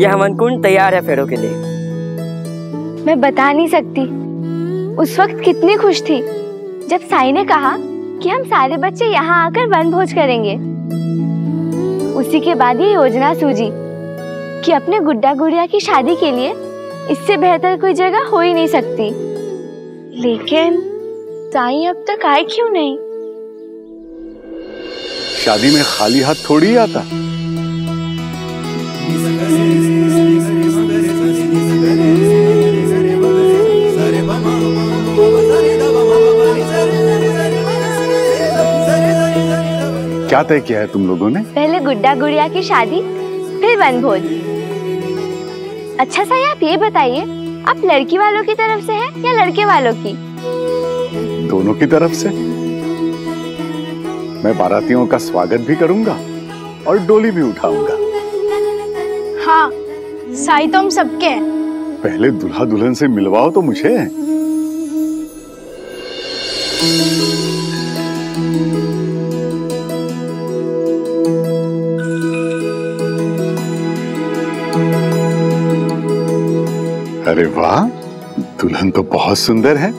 यह हवन कुंड तैयार है फेरों के लिए। मैं बता नहीं सकती। उस वक्त कितनी खुश थी, जब साई ने कहा कि हम सारे बच्चे यहाँ आकर वन भोज करेंगे। उसी के बाद ये योजना सूझी कि अपने गुड्डा गुड़िया की शादी के लिए इससे बेहतर कोई जगह हो ही नहीं सकती। लेकिन साई अब तक आए क्यों नहीं? शादी में खाली हाथ थोड़ी आता। क्या तय किया है तुम लोगों ने? पहले गुड्डा गुड़िया की शादी फिर वन भोज अच्छा सा आप ये बताइए आप लड़की वालों की तरफ़ से हैं या लड़के वालों की? दोनों की तरफ़ से। मैं बारातियों का स्वागत भी करूँगा और डोली भी उठाऊँगा। हाँ साई तो हम सबके हैं। पहले दुल्हा दुल्हन से मिलवाओ तो मुझे। अरे वाह दुल्हन तो बहुत सुंदर है।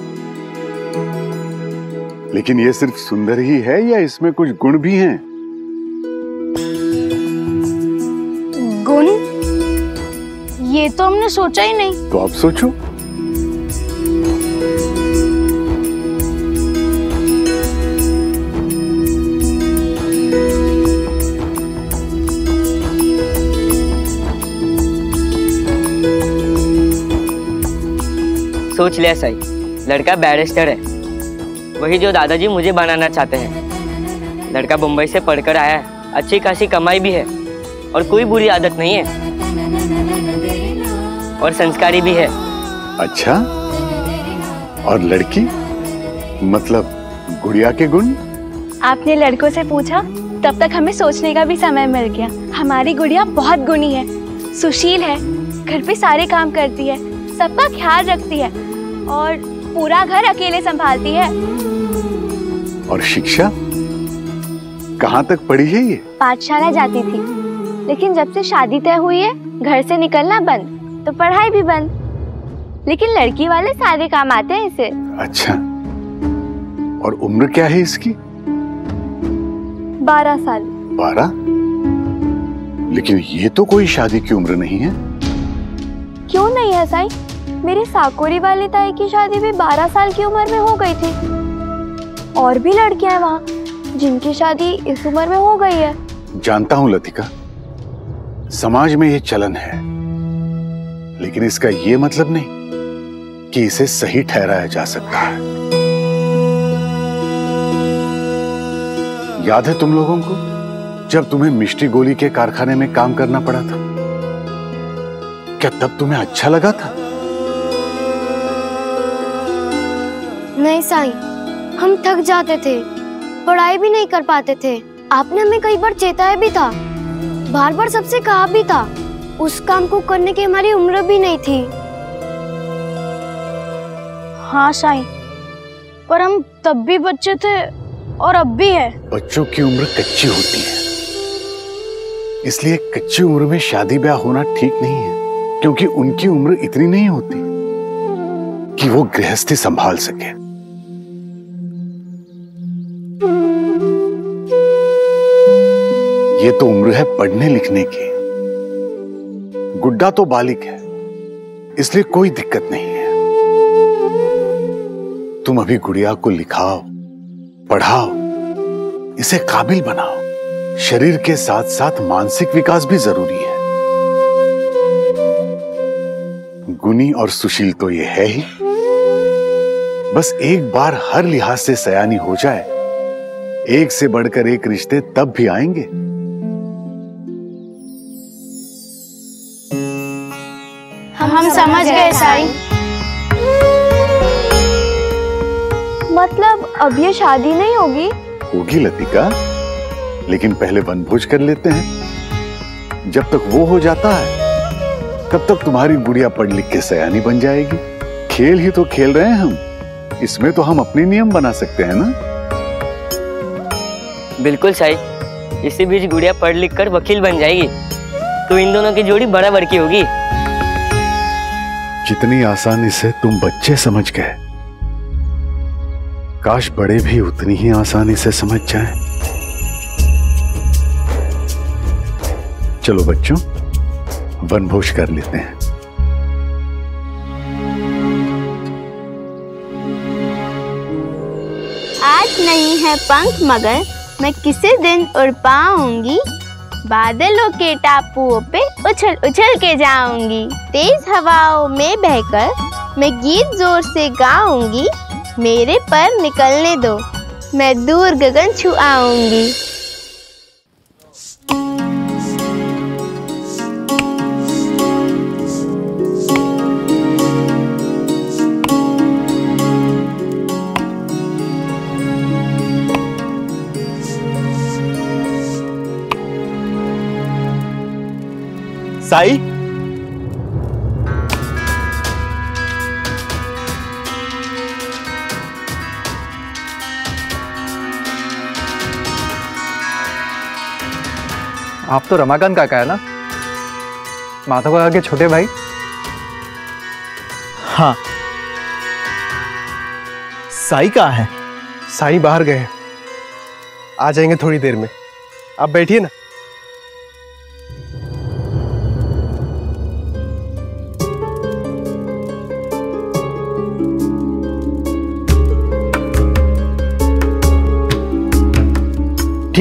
लेकिन ये सिर्फ़ सुंदर ही है या इसमें कुछ गुण भी हैं? गुण? ये तो हमने सोचा ही नहीं। तो आप सोचो। सोच लिया सही। लड़का बैरिस्टर है। वही जो दादाजी मुझे बनाना चाहते हैं। लड़का मुंबई से पढ़कर आया है। अच्छी खासी कमाई भी है। और कोई बुरी आदत नहीं है। और संस्कारी भी है। अच्छा? और लड़की? मतलब गुड़िया के गुण? आपने लड़कों से पूछा तब तक हमें सोचने का भी समय मिल गया। हमारी गुड़िया बहुत गुणी है। सुशील है। घर पे सारे काम करती है। सबका ख्याल रखती है। और पूरा घर अकेले संभालती है। और शिक्षा? कहाँ तक पढ़ी है ये? पाठशाला जाती थी। लेकिन जब से शादी तय हुई है घर से निकलना बंद तो पढ़ाई भी बंद। लेकिन लड़की वाले सारे काम आते हैं इसे। अच्छा। और उम्र क्या है इसकी? बारह साल। बारह? लेकिन ये तो कोई शादी की उम्र नहीं है। क्यों नहीं है साई? मेरी साकोरी वाली ताई की शादी भी बारह साल की उम्र में हो गई थी। और भी लड़कियाँ हैं वहाँ, जिनकी शादी इस उम्र में हो गई है। जानता हूँ लतिका, समाज में ये चलन है, लेकिन इसका ये मतलब नहीं कि इसे सही ठहराया जा सकता है। याद है तुम लोगों को, जब तुम्हें मिष्टी गोली के कारखाने में काम करना पड़ा था? क्या तब तुम्हें अच्छा लगा था? नहीं साईं हम थक जाते थे पढ़ाई भी नहीं कर पाते थे। आपने हमें कई बार चेताया भी था बार बार सबसे कहा भी था उस काम को करने की हमारी उम्र भी नहीं थी। हाँ साई पर हम तब भी बच्चे थे और अब भी है। बच्चों की उम्र कच्ची होती है। इसलिए कच्ची उम्र में शादी ब्याह होना ठीक नहीं है क्योंकि उनकी उम्र इतनी नहीं होती कि वो गृहस्थी संभाल सके। ये तो उम्र है पढ़ने लिखने की। गुड्डा तो बालिक है, इसलिए कोई दिक्कत नहीं है। तुम अभी गुड़िया को लिखाओ, पढ़ाओ, इसे काबिल बनाओ। शरीर के साथ साथ मानसिक विकास भी ज़रूरी है। गुनी और सुशील तो ये है ही। बस एक बार हर लिहाज से सयानी हो जाए। एक से बढ़कर एक रिश्ते तब भी आएँगे। हम समझ गए साई। मतलब अब ये शादी नहीं होगी? होगी लतिका लेकिन पहले वनभोज कर लेते हैं। जब तक वो हो जाता है तब तक तुम्हारी गुड़िया पढ़ लिख के सयानी बन जाएगी। खेल ही तो खेल रहे हैं हम। इसमें तो हम अपने नियम बना सकते हैं ना? बिल्कुल सही इसी बीच गुड़िया पढ़ लिख कर वकील बन जाएगी। तो इन दोनों की जोड़ी बराबर की होगी। जितनी आसानी से तुम बच्चे समझ गए। काश बड़े भी उतनी ही आसानी से समझ जाएँ। चलो बच्चों, वनभोज कर लेते हैं। आज नहीं है पंख, मगर मैं किसी दिन उड़ पाऊँगी। बादलों के टापुओं पे उछल उछल के जाऊँगी। तेज हवाओं में बहकर मैं गीत ज़ोर से गाऊँगी। मेरे पर निकलने दो, मैं दूर गगन छू साई। आप तो रमाकांत काका है ना? माधव काका के छोटे भाई। हाँ। साई कहाँ है? साई बाहर गए। आ जाएँगे थोड़ी देर में। आप बैठिए ना।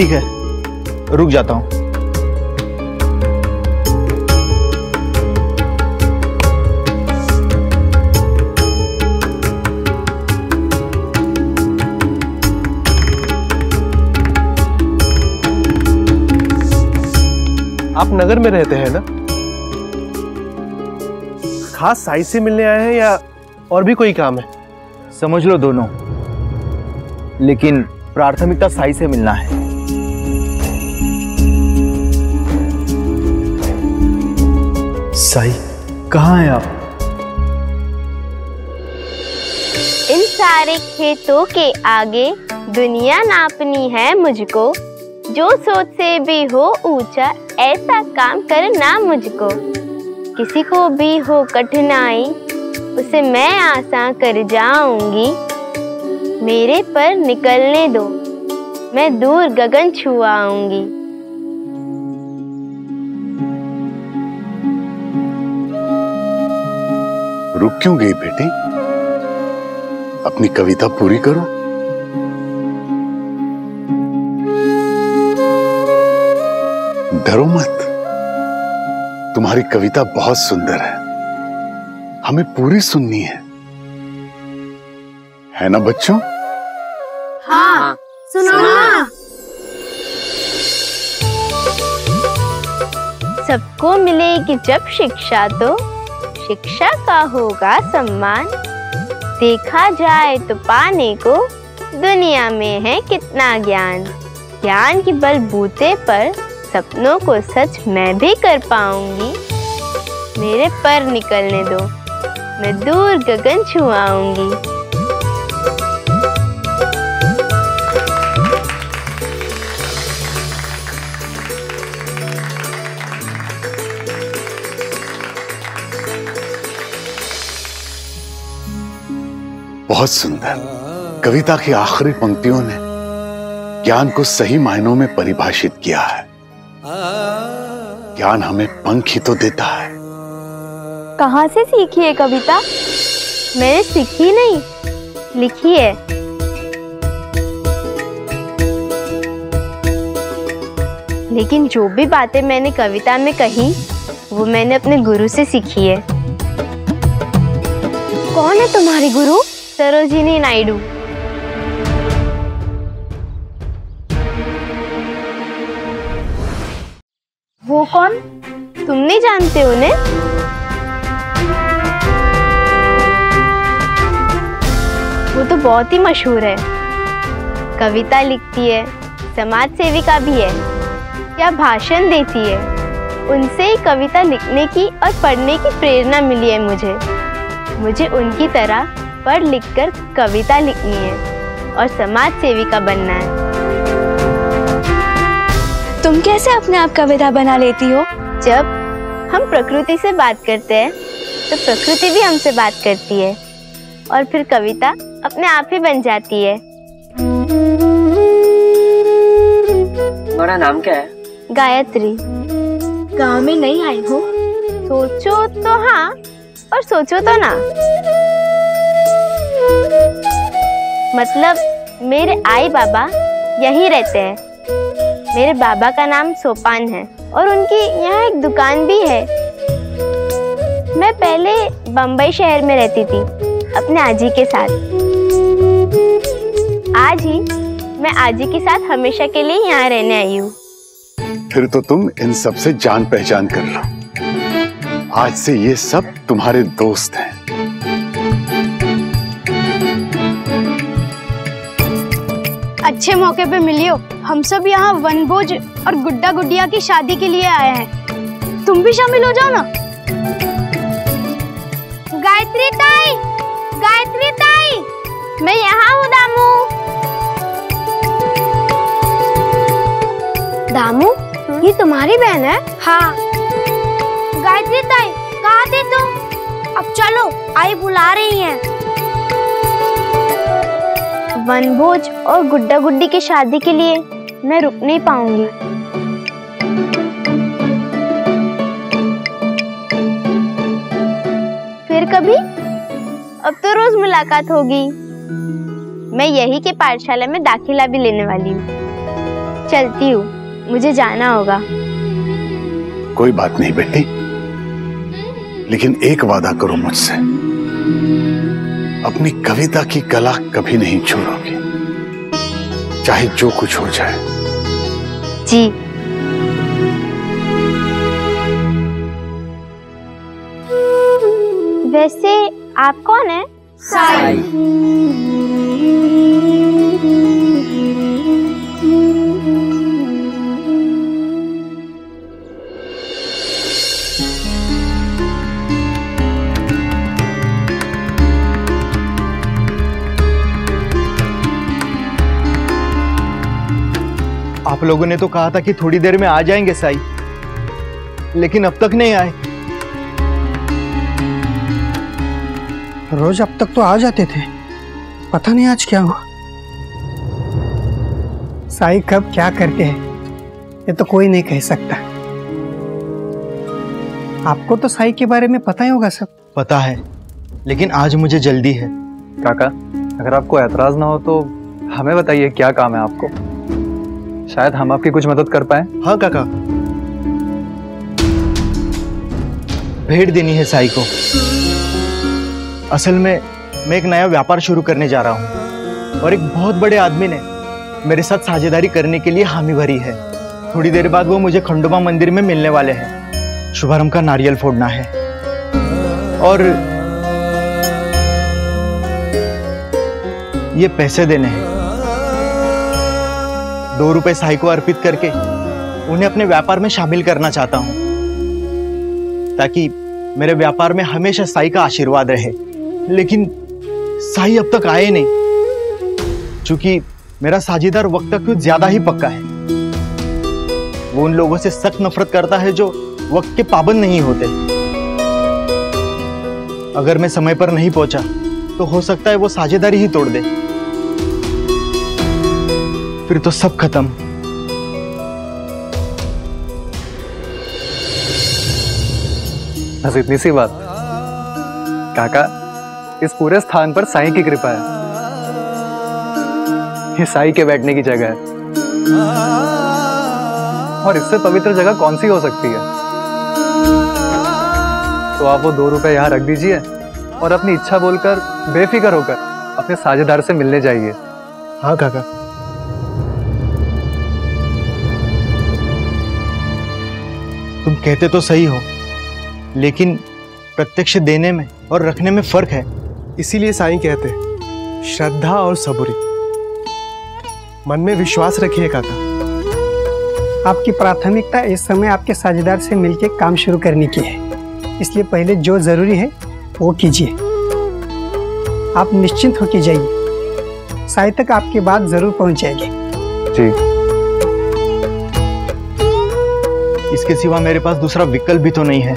ठीक है। रुक जाता हूँ। आप नगर में रहते हैं ना? खास साई से मिलने आए हैं या और भी कोई काम है? समझ लो दोनों। लेकिन प्राथमिकता साई से मिलना है। साई, कहाँ हैं आप? इन सारे खेतों के आगे दुनिया नापनी है मुझको। जो सोच से भी हो ऊँचा, ऐसा काम करना मुझको। किसी को भी हो कठिनाई, उसे मैं आसान कर जाऊँगी। मेरे पर निकलने दो, मैं दूर गगन छुआऊँगी। रुक क्यों गई बेटी? अपनी कविता पूरी करो। डरो मत। तुम्हारी कविता बहुत सुंदर है। हमें पूरी सुननी है। है ना बच्चों? हाँ सुनो ना। सबको मिलेगी जब शिक्षा तो शिक्षा का होगा सम्मान। देखा जाए तो पाने को दुनिया में है कितना ज्ञान। ज्ञान की बलबूते पर सपनों को सच मैं भी कर पाऊँगी। मेरे पर निकलने दो। मैं दूर गगन छुआऊँगी। बहुत सुंदर। कविता की आखिरी पंक्तियों ने ज्ञान को सही मायनों में परिभाषित किया है। ज्ञान हमें पंख ही तो देता है। कहाँ से सीखी है कविता? मैंने सीखी नहीं, लिखी है। लेकिन जो भी बातें मैंने कविता में कही, वो मैंने अपने गुरु से सीखी है। कौन है तुम्हारी गुरु? सरोजिनी नायडू वो कौन? तुम नहीं जानते उन्हें वो तो बहुत ही मशहूर है। कविता लिखती है समाज सेविका भी है, या भाषण देती है। उनसे ही कविता लिखने की और पढ़ने की प्रेरणा मिली है मुझे। मुझे उनकी तरह पढ़ लिख कर कविता लिखनी है और समाज सेविका बनना है। तुम कैसे अपने आप कविता बना लेती हो? जब हम प्रकृति से बात करते हैं तो प्रकृति भी हमसे बात करती है और फिर कविता अपने आप ही बन जाती है। तुम्हारा नाम क्या है? गायत्री। गाँव में नहीं आई हो? सोचो तो हाँ और सोचो तो ना। मतलब मेरे आई बाबा यही रहते हैं। मेरे बाबा का नाम सोपान है और उनकी यहाँ एक दुकान भी है। मैं पहले बम्बई शहर में रहती थी, अपने आजी के साथ। आज ही मैं आजी के साथ हमेशा के लिए यहाँ रहने आई हूँ। फिर तो तुम इन सबसे जान पहचान कर लो। आज से ये सब तुम्हारे दोस्त हैं। अच्छे मौके पे मिलियो। हम सब यहाँ वनभोज और गुड्डा गुडिया की शादी के लिए आए हैं। तुम भी शामिल हो जाओ ना। गायत्री ताई गायत्री ताई मैं यहाँ हूँ दामू। दामू ये तुम्हारी बहन है? हाँ। गायत्री ताई कहाँ थे तुम? अब चलो आई बुला रही हैं। वनभोज और गुड्डा गुड्डी की शादी के लिए मैं रुक नहीं पाऊँगी। फिर कभी? अब तो रोज मुलाकात होगी। मैं यही के पाठशाला में दाखिला भी लेने वाली हूँ। चलती हूँ, मुझे जाना होगा। कोई बात नहीं बेटी, लेकिन एक वादा करो मुझसे। अपनी कविता की कला कभी नहीं छोड़ोगे चाहे जो कुछ हो जाए। जी। वैसे आप कौन है? आप लोगों ने तो कहा था कि थोड़ी देर में आ जाएँगे साई। लेकिन अब तक नहीं आए। रोज अब तक तो आ जाते थे। पता नहीं आज क्या हुआ। साई कब क्या करते हैं ये तो कोई नहीं कह सकता। आपको तो साई के बारे में पता ही होगा सब। पता है लेकिन आज मुझे जल्दी है। काका अगर आपको ऐतराज ना हो तो हमें बताइए क्या काम है आपको। शायद हम आपकी कुछ मदद कर पाए। हाँ काका। भेंट देनी है साई को। असल में, मैं एक नया व्यापार शुरू करने जा रहा हूँ और एक बहुत बड़े आदमी ने मेरे साथ साझेदारी करने के लिए हामी भरी है। थोड़ी देर बाद वो मुझे खंडोबा मंदिर में मिलने वाले हैं। शुभारंभ का नारियल फोड़ना है। और ये पैसे देने हैं। दो रुपए साई को अर्पित करके उन्हें अपने व्यापार में शामिल करना चाहता हूँ। ताकि मेरे व्यापार में हमेशा साई का आशीर्वाद रहे। लेकिन साई अब तक आए नहीं। क्योंकि मेरा साझेदार वक्त तक ज़्यादा ही पक्का है। वो उन लोगों से सख्त नफरत करता है जो वक्त के पाबंद नहीं होते। अगर मैं समय पर नहीं पहुँचा तो हो सकता है वो साझेदारी ही तोड़ दे। फिर तो सब खत्म। बस इतनी सी बात। काका इस पूरे स्थान पर साईं की कृपा है। ये साईं के बैठने की जगह है। और इससे पवित्र जगह कौन सी हो सकती है? तो आप वो दो रुपए यहाँ रख दीजिए और अपनी इच्छा बोलकर बेफिक्र होकर अपने साझेदार से मिलने जाइए। हाँ काका। तुम कहते तो सही हो लेकिन प्रत्यक्ष देने में और रखने में फ़र्क है। इसीलिए साईं कहते श्रद्धा और सबूरी। मन में विश्वास रखिए काका। आपकी प्राथमिकता इस समय आपके साझेदार से मिलकर काम शुरू करने की है। इसलिए पहले जो ज़रूरी है वो कीजिए। आप निश्चिंत होकर जाइए। साई तक आपकी बात ज़रूर पहुँच जाएगी जी। इसके सिवा मेरे पास दूसरा विकल्प भी तो नहीं है।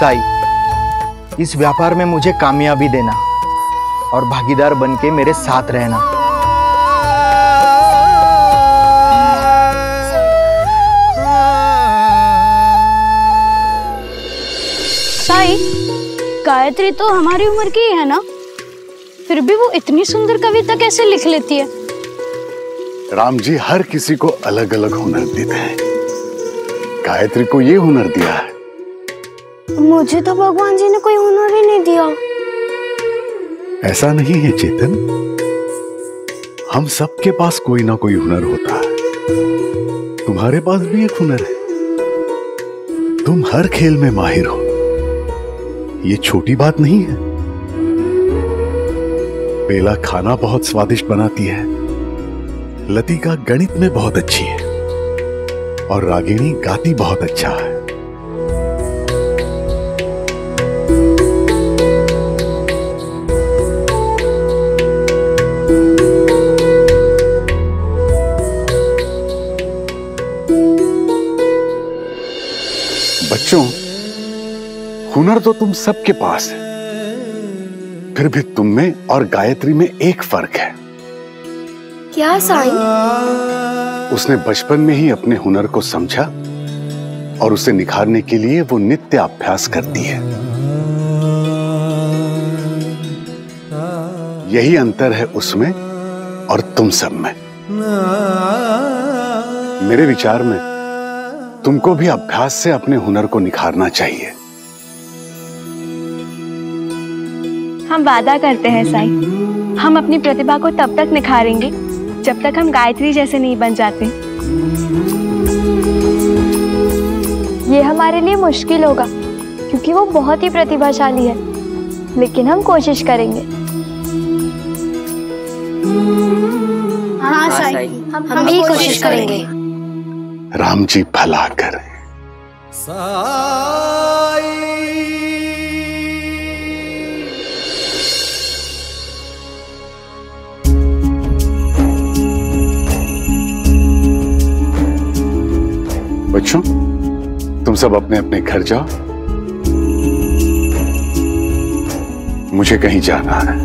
साई इस व्यापार में मुझे कामयाबी देना और भागीदार बनके मेरे साथ रहना। साई गायत्री तो हमारी उम्र की है ना? फिर भी वो इतनी सुंदर कविता कैसे लिख लेती है? राम जी हर किसी को अलग अलग हुनर देते हैं। गायत्री को ये हुनर दिया है मुझे तो भगवान जी ने कोई हुनर ही नहीं दिया। ऐसा नहीं है चेतन। हम सबके पास कोई ना कोई हुनर होता है। तुम्हारे पास भी एक हुनर है। तुम हर खेल में माहिर हो। ये छोटी बात नहीं है। बेला खाना बहुत स्वादिष्ट बनाती है। लतिका गणित में बहुत अच्छी है। और रागिणी गाती बहुत अच्छा है। हुनर तो तुम सबके पास है। फिर भी तुम में और गायत्री में एक फ़र्क है। क्या साई? उसने बचपन में ही अपने हुनर को समझा और उसे निखारने के लिए वो नित्य अभ्यास करती है। यही अंतर है उसमें और तुम सब में। मेरे विचार में तुमको भी अभ्यास से अपने हुनर को निखारना चाहिए। हम वादा करते हैं साई। हम अपनी प्रतिभा को तब तक निखारेंगे जब तक हम गायत्री जैसे नहीं बन जाते। ये हमारे लिए मुश्किल होगा क्योंकि वो बहुत ही प्रतिभाशाली है लेकिन हम कोशिश करेंगे। हाँ साई। हम, हम भी कोशिश करेंगे। राम जी भला करें। बच्चों, तुम सब अपने अपने घर जाओ। मुझे कहीं जाना है।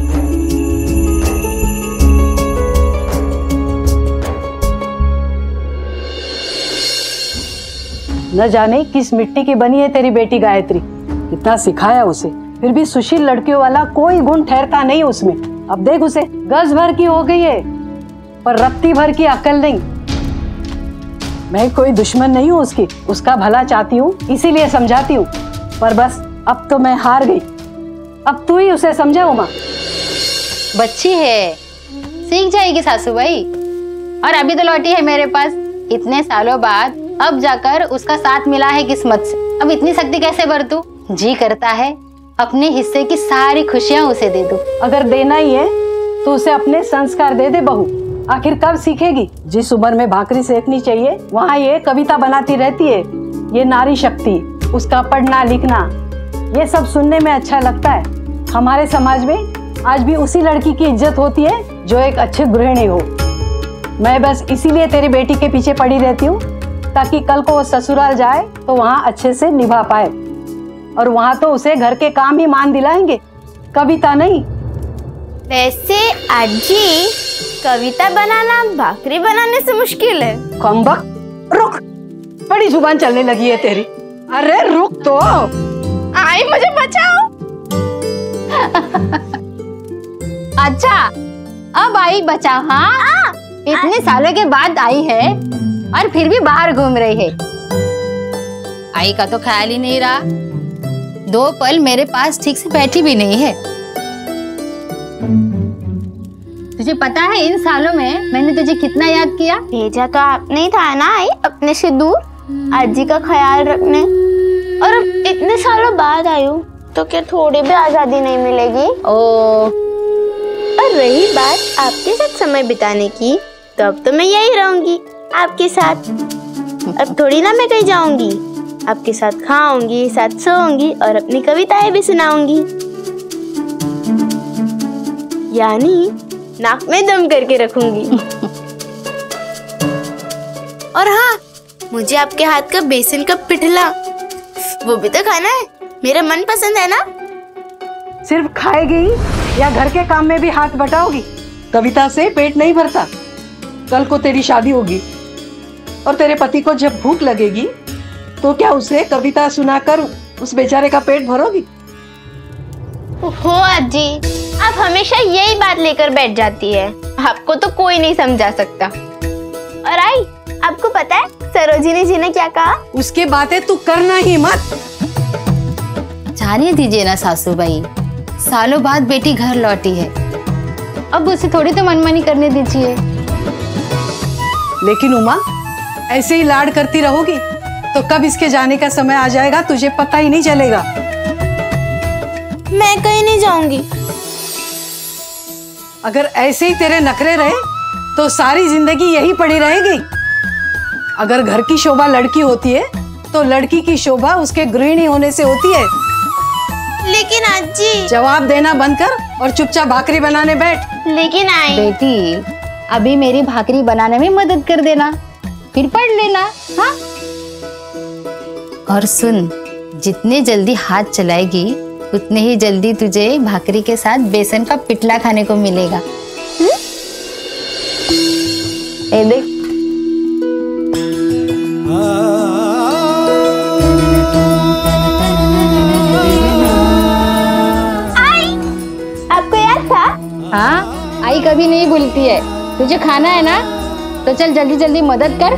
न जाने किस मिट्टी की बनी है तेरी बेटी गायत्री। कितना सिखाया उसे। फिर भी सुशील लड़कियों वाला कोई गुण ठहरता नहीं उसमें। अब देख उसे, गज भर की हो गई है, पर रत्ती भर की अकल नहीं। मैं कोई दुश्मन नहीं हूँ उसकी। उसका भला चाहती हूँ इसीलिए समझाती हूँ। पर बस अब तो मैं हार गई। अब तू ही उसे समझा उमा। बच्ची है। सीख जाएगी सासू भाई। और अभी तो लौटी है मेरे पास। इतने सालों बाद अब जाकर उसका साथ मिला है किस्मत से। अब इतनी शक्ति कैसे बरतू? जी करता है। अपने हिस्से की सारी खुशियाँ उसे दे दो। अगर देना ही है तो उसे अपने संस्कार दे दे बहू। आखिर कब सीखेगी? जिस उम्र में भाकरी सेकनी चाहिए, वहाँ ये कविता बनाती रहती है। ये नारी शक्ति, उसका पढ़ना लिखना, ये सब सुनने में अच्छा लगता है। हमारे समाज में आज भी उसी लड़की की इज़्ज़त होती है, जो एक अच्छी गृहिणी हो। मैं बस इसीलिए तेरी बेटी के पीछे पड़ी रहती हूँ, ताकि कल को वो ससुराल जाए तो वहाँ अच्छे से निभा पाए। और वहाँ तो उसे घर के काम ही मान दिलाएँगे। कविता नहीं। वैसे आजी कविता बनाना भाकरी बनाने से मुश्किल है। कम्बक रुक। बड़ी ज़ुबान चलने लगी है तेरी। अरे रुक तो। आई मुझे बचाओ। अच्छा अब आई बचा हाँ? इतने सालों के बाद आई है और फिर भी बाहर घूम रही है। आई का तो ख्याल ही नहीं रहा। दो पल मेरे पास ठीक से बैठी भी नहीं है। तुझे पता है इन सालों में मैंने तुझे कितना याद किया? भेजा तो आपने ही था ना आई अपने से दूर? आजी का ख्याल रखने। और अब इतने सालों बाद आई हूँ तो क्या थोड़ी भी आज़ादी नहीं मिलेगी? ओ। और रही बात आपके साथ समय बिताने की तो अब तो मैं यही रहूँगी आपके साथ। अब थोड़ी ना मैं कहीं जाऊँगी आपके साथ खाऊँगी साथ सोऊँगी और अपनी कविताएँ भी सुनाऊँगी। यानी नाक में दम करके रखूँगी। और हाँ मुझे आपके हाथ का बेसन का पिठला वो भी तो खाना है। मेरा मन पसंद है ना? सिर्फ़ खाएगी या घर के काम में भी हाथ बटाओगी? कविता से पेट नहीं भरता। कल को तेरी शादी होगी और तेरे पति को जब भूख लगेगी तो क्या उसे कविता सुनाकर उस बेचारे का पेट भरोगी? हो अजी आप हमेशा यही बात लेकर बैठ जाती है। आपको तो कोई नहीं समझा सकता। और आई आपको पता है सरोजिनी जी ने क्या कहा? उसके बातें तू करना ही मत। जाने दीजिए ना सासू भाई सालों बाद बेटी घर लौटी है। अब उसे थोड़ी तो मनमानी करने दीजिए। लेकिन उमा ऐसे ही लाड करती रहोगी तो कब इसके जाने का समय आ जाएगा तुझे पता ही नहीं चलेगा। मैं कहीं नहीं जाऊँगी। अगर ऐसे ही तेरे नखरे रहे तो सारी ज़िंदगी यही पड़ी रहेगी। अगर घर की शोभा लड़की होती है तो लड़की की शोभा उसके गृहिणी होने से होती है। लेकिन अज्जी जवाब देना बंद कर और चुपचाप भाकरी बनाने बैठ। लेकिन आई बेटी अभी मेरी भाकरी बनाने में मदद कर देना। फिर पढ़ लेना हाँ? और सुन जितने जल्दी हाथ चलाएगी उतने ही जल्दी तुझे भाकरी के साथ बेसन का पिटला खाने को मिलेगा। ए देख। आपको याद था? हाँ आई कभी नहीं भूलती है। तुझे खाना है ना? तो चल जल्दी जल्दी मदद कर।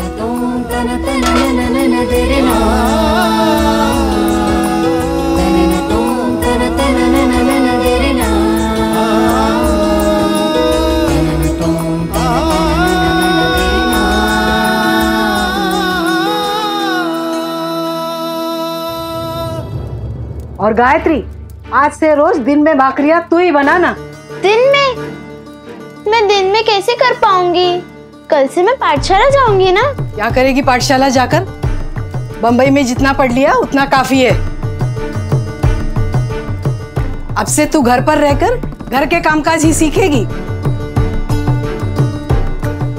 और गायत्री आज से रोज दिन में भाकरिया तू ही बनाना। दिन में? मैं दिन में कैसे कर पाऊँगी? कल से मैं पाठशाला जाऊँगी ना? क्या करेगी पाठशाला जाकर? बम्बई में जितना पढ़ लिया उतना काफ़ी है। अब से तू घर पर रहकर घर के कामकाज ही सीखेगी।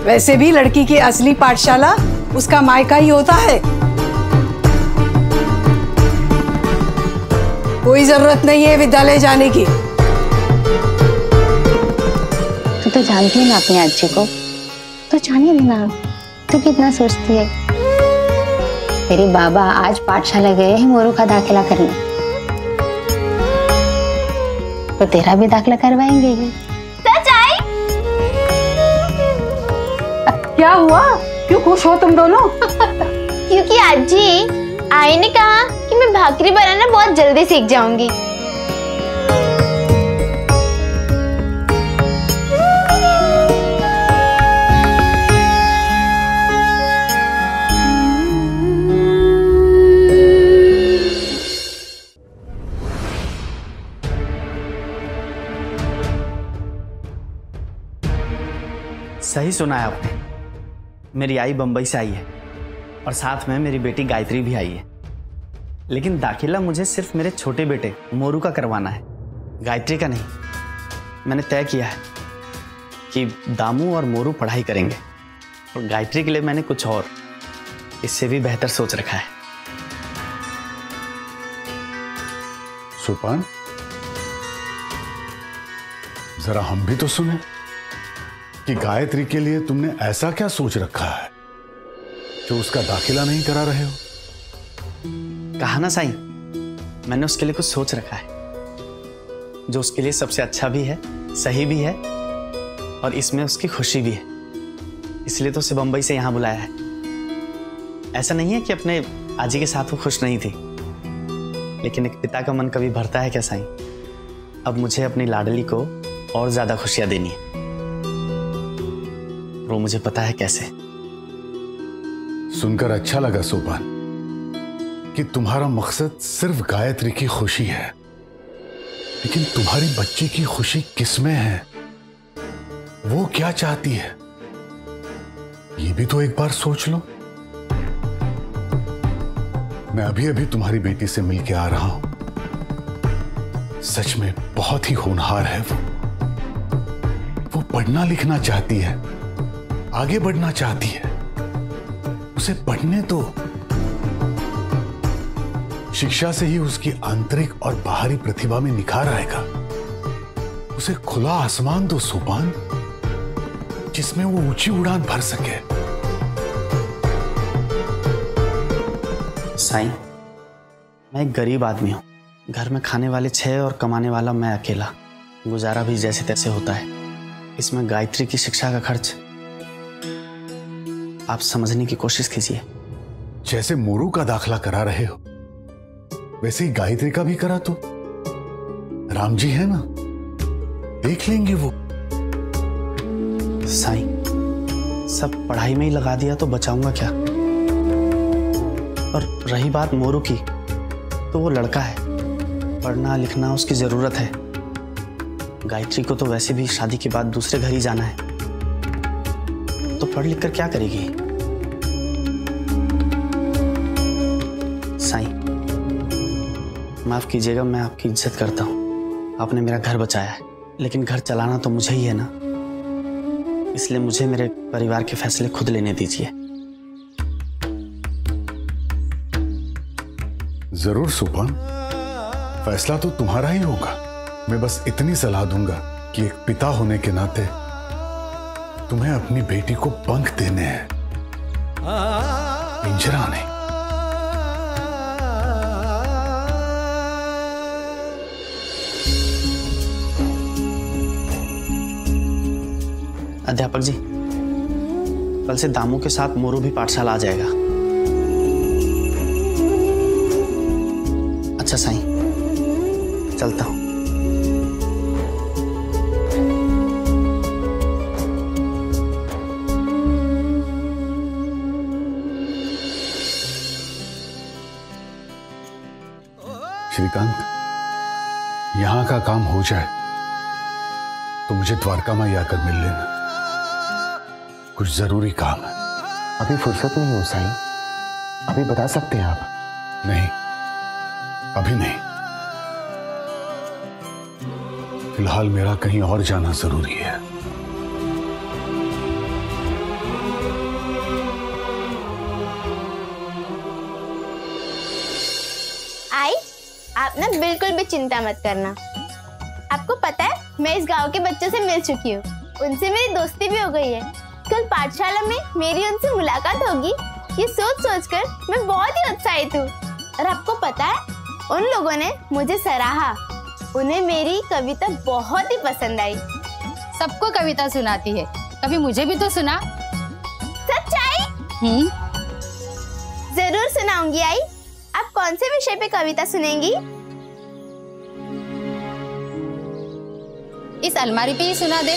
वैसे भी लड़की की असली पाठशाला उसका मायका ही होता है। कोई ज़रूरत नहीं है विद्यालय जाने की। तू तो जानती है ना अपने अच्छे को। तो जाने देना तू कितना सोचती है। तेरे बाबा आज पाठशाला गए हैं मोरू का दाखिला करने। तो तेरा भी दाखिला करवाएँगे। ही क्या हुआ? क्यों खुश हो तुम दोनों? क्योंकि आजी आई ने कहा। कि मैं भाकरी बनाना बहुत जल्दी सीख जाऊँगी। सही सुना है आपने। मेरी आई बम्बई से आई है और साथ में मेरी बेटी गायत्री भी आई है। लेकिन दाखिला मुझे सिर्फ़ मेरे छोटे बेटे, मोरू का करवाना है। गायत्री का नहीं। मैंने तय किया है कि दामू और मोरू पढ़ाई करेंगे। और गायत्री के लिए मैंने कुछ और, इससे भी बेहतर सोच रखा है। सुपान? जरा हम भी तो सुने कि गायत्री के लिए तुमने ऐसा क्या सोच रखा है जो उसका दाखिला नहीं करा रहे हो। कहा ना साईं, मैंने उसके लिए कुछ सोच रखा है, जो उसके लिए सबसे अच्छा भी है, सही भी है, और इसमें उसकी खुशी भी है। इसलिए तो उसे बंबई से यहाँ बुलाया है। ऐसा नहीं है कि अपने आजी के साथ वो खुश नहीं थी, लेकिन एक पिता का मन कभी भरता है क्या साईं? अब मुझे अपनी लाडली को और ज़्यादा खुशियाँ देनी है। वो मुझे पता है कैसे। सुनकर अच्छा लगा सोपान। कि तुम्हारा मकसद सिर्फ़ गायत्री की खुशी है। लेकिन तुम्हारी बच्ची की खुशी किसमें है? वो क्या चाहती है? ये भी तो एक बार सोच लो। मैं अभी अभी तुम्हारी बेटी से मिलके आ रहा हूँ। सच में बहुत ही होनहार है वो। वो पढ़ना लिखना चाहती है। आगे बढ़ना चाहती है। उसे पढ़ने तो शिक्षा से ही उसकी आंतरिक और बाहरी प्रतिभा में निखार आएगा। उसे खुला आसमान दो सोपान जिसमें वो ऊँची उड़ान भर सके। साईं मैं एक गरीब आदमी हूँ। घर में खाने वाले छह और कमाने वाला मैं अकेला। गुजारा भी जैसे तैसे होता है। इसमें गायत्री की शिक्षा का खर्च। आप समझने की कोशिश कीजिए। जैसे मोरू का दाखला करा रहे हो। वैसे ही गायत्री का भी करा तो। राम जी है ना? देख लेंगे वो। साईं, सब पढ़ाई में ही लगा दिया तो बचाऊँगा क्या? और रही बात मोरू की तो वो लड़का है। पढ़ना लिखना उसकी ज़रूरत है। गायत्री को तो वैसे भी शादी के बाद दूसरे घर ही जाना है। तो पढ़ लिख कर क्या करेगी? माफ़ कीजिएगा, मैं आपकी इज़्ज़त करता हूँ। आपने मेरा घर बचाया है। लेकिन घर चलाना तो मुझे ही है ना? इसलिए मुझे मेरे परिवार के फैसले खुद लेने दीजिए। ज़रूर सुपान फैसला तो तुम्हारा ही होगा। मैं बस इतनी सलाह दूँगा कि एक पिता होने के नाते तुम्हें अपनी बेटी को पंख देने हैं। पिंजरा नहीं। अध्यापक जी, कल से दामू के साथ मोरू भी पाठशाला आ जाएगा। अच्छा साईं, चलता हूँ। श्रीकांत, यहाँ का काम हो जाए तो मुझे द्वारका में आकर मिल लेना। कुछ ज़रूरी काम है। अभी फुर्सत नहीं हो साईं अभी बता सकते हैं आप? नहीं। अभी नहीं। फ़िलहाल मेरा कहीं और जाना ज़रूरी है। आई आप ना बिल्कुल भी चिंता मत करना। आपको पता है मैं इस गाँव के बच्चों से मिल चुकी हूँ। उनसे मेरी दोस्ती भी हो गई है। कल पाठशाला में मेरी उनसे मुलाकात होगी। ये सोच सोच कर मैं बहुत ही उत्साहित हूँ। और आपको पता है उन लोगों ने मुझे सराहा। उन्हें मेरी कविता बहुत ही पसंद आई। सबको कविता सुनाती है। कभी मुझे भी तो सुना। सच्चाई? हम्म। ज़रूर सुनाऊँगी आई। आप कौन से विषय पे कविता सुनेंगी? इस अलमारी पे ही सुना दे।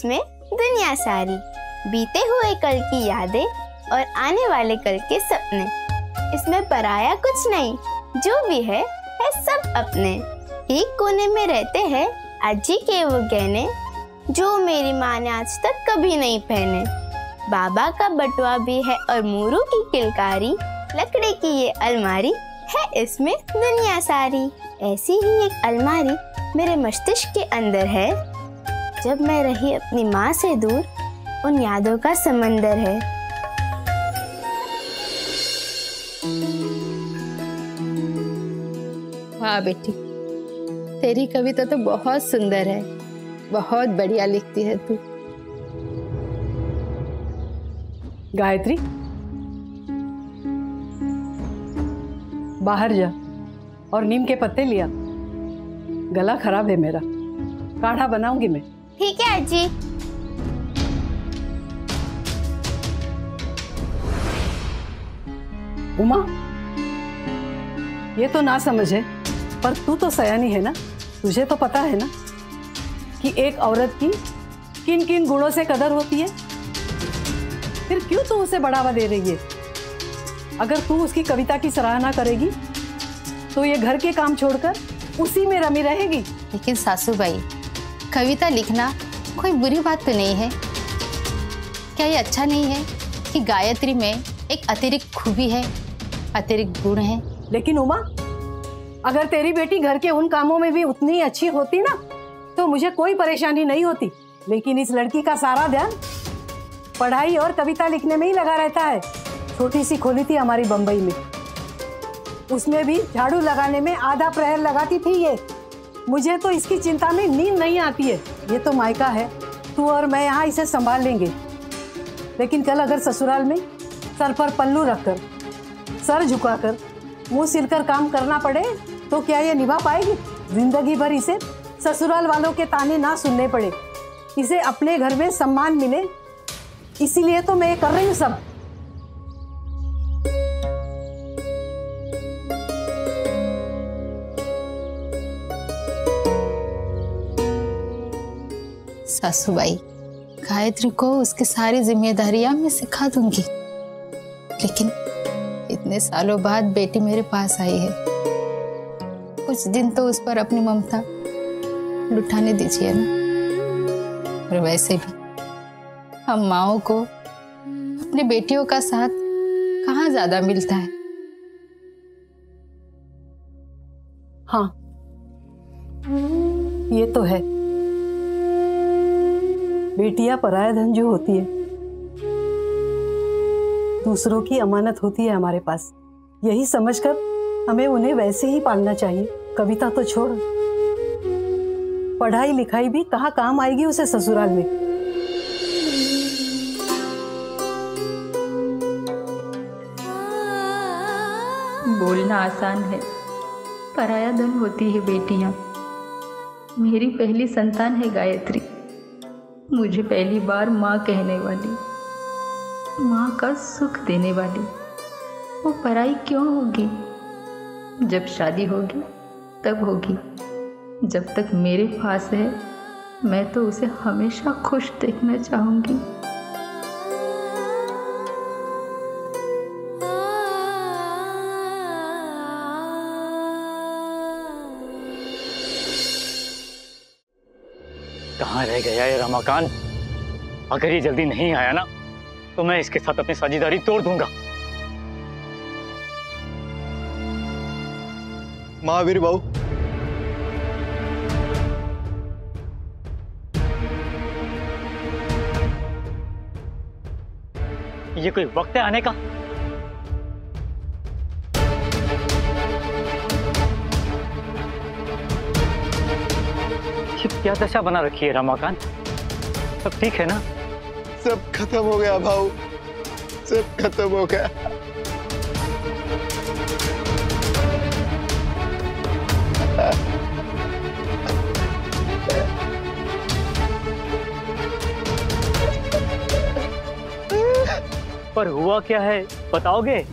इसमें दुनिया सारी, बीते हुए कल की यादें और आने वाले कल के सपने। इसमें पराया कुछ नहीं, जो भी है है सब अपने। एक कोने में रहते हैं अजी के वो गहने, जो मेरी माँ ने आज तक कभी नहीं पहने। बाबा का बटुआ भी है और मोरू की किलकारी, लकड़ी की ये अलमारी है इसमें दुनिया सारी। ऐसी ही एक अलमारी मेरे मस्तिष्क के अंदर है। जब मैं रही अपनी माँ से दूर उन यादों का समंदर है। वाह बेटी तेरी कविता तो बहुत सुंदर है बहुत बढ़िया लिखती है तू। गायत्री बाहर जा और नीम के पत्ते लिया। गला खराब है मेरा काढ़ा बनाऊँगी मैं। ठीक है अजी उमा ये तो ना समझे पर तू तो सयानी है ना? तुझे तो पता है ना कि एक औरत की किन किन गुणों से कदर होती है? फिर क्यों तू उसे बढ़ावा दे रही है? अगर तू उसकी कविता की सराहना करेगी तो ये घर के काम छोड़कर उसी में रमी रहेगी। लेकिन सासू बाई कविता लिखना कोई बुरी बात तो नहीं है। क्या ये अच्छा नहीं है कि गायत्री में एक अतिरिक्त खूबी है, अतिरिक्त गुण है? लेकिन उमा, अगर तेरी बेटी घर के उन कामों में भी उतनी अच्छी होती ना तो मुझे कोई परेशानी नहीं होती। लेकिन इस लड़की का सारा ध्यान पढ़ाई और कविता लिखने में ही लगा रहता है। छोटी सी खोली थी हमारी बम्बई में। उसमें भी झाड़ू लगाने में आधा प्रहर लगाती थी ये। मुझे तो इसकी चिंता में नींद नहीं आती है। ये तो मायका है। तू और मैं यहाँ इसे संभाल लेंगे। लेकिन कल अगर ससुराल में सर पर पल्लू रखकर, सर झुकाकर मुँह सिलकर काम करना पड़े तो क्या ये निभा पाएगी? ज़िंदगी भर इसे ससुराल वालों के ताने ना सुनने पड़े। इसे अपने घर में सम्मान मिले। इसीलिए तो मैं ये कर रही हूँ सब। सासूबाई। गायत्री को उसकी सारी जिम्मेदारियाँ मैं सिखा दूँगी। लेकिन इतने सालों बाद बेटी मेरे पास आई है। कुछ दिन तो उस पर अपनी ममता लुटाने दीजिए ना। और वैसे भी हम माओ को अपनी बेटियों का साथ कहाँ ज़्यादा मिलता है? हाँ ये तो है। बेटियाँ पराया धन जो होती है, दूसरों की अमानत होती है हमारे पास। यही समझकर हमें उन्हें वैसे ही पालना चाहिए। कविता तो छोड़। पढ़ाई लिखाई भी कहाँ काम आएगी उसे ससुराल में? बोलना आसान है। पराया धन होती है बेटियाँ। मेरी पहली संतान है गायत्री। मुझे पहली बार माँ कहने वाली। माँ का सुख देने वाली। वो पराई क्यों होगी? जब शादी होगी, तब होगी। जब तक मेरे पास है, मैं तो उसे हमेशा खुश देखना चाहूँगी। रह गया ये रमाकांत अगर ये जल्दी नहीं आया ना तो मैं इसके साथ अपनी साझेदारी तोड़ दूँगा। महावीर बाबू। ये कोई वक्त है आने का? क्या दशा बना रखी है रमाकांत सब ठीक है ना? सब खत्म हो गया भाऊ। सब खत्म हो गया। पर हुआ क्या है? बताओगे?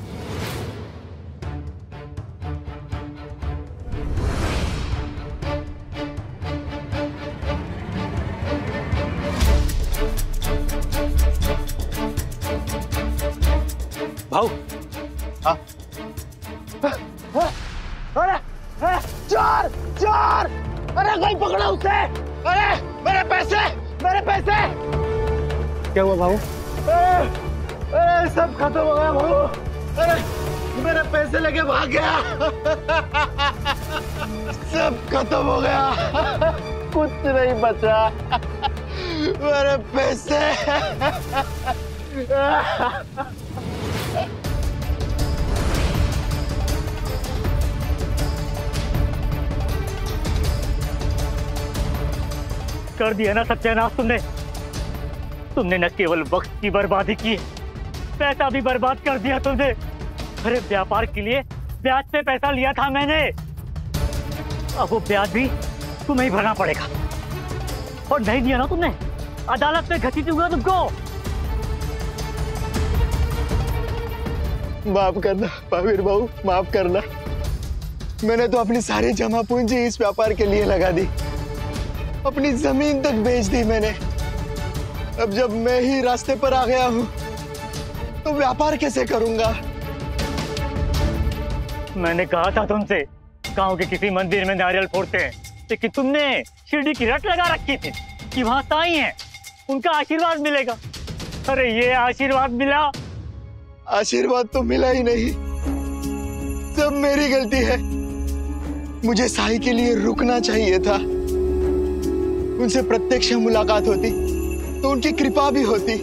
भाऊ अरे, अरे सब खत्म हो गया भाऊ अरे मेरे पैसे लेके भाग गया। सब खत्म हो गया। कुछ नहीं बचा। मेरे पैसे। कर दिया ना सत्यानाश तुमने। तुमने न केवल वक्त की बर्बादी की, पैसा भी बर्बाद कर दिया तुमने अरे, व्यापार के लिए ब्याज पे पैसा लिया था मैंने। अब वो ब्याज भी तुम्हें ही भरना पड़ेगा। और नहीं दिया ना तुमने? अदालत में घसीट दूँगा तुमको। माफ़ करना महावीर बाबू, माफ़ करना। मैंने तो अपनी सारी जमा पूंजी इस व्यापार के लिए लगा दी। अपनी ज़मीन तक बेच दी मैंने। अब जब मैं ही रास्ते पर आ गया हूँ तो व्यापार कैसे करूँगा? मैंने कहा था तुमसे गाँव के किसी मंदिर में नारियल फोड़ते हैं लेकिन तुमने शिरडी की रट लगा रखी थी कि वहाँ साई हैं उनका आशीर्वाद मिलेगा। अरे ये आशीर्वाद मिला? आशीर्वाद तो मिला ही नहीं। सब मेरी गलती है मुझे साई के लिए रुकना चाहिए था। उनसे प्रत्यक्ष मुलाकात होती। तो उनकी कृपा भी होती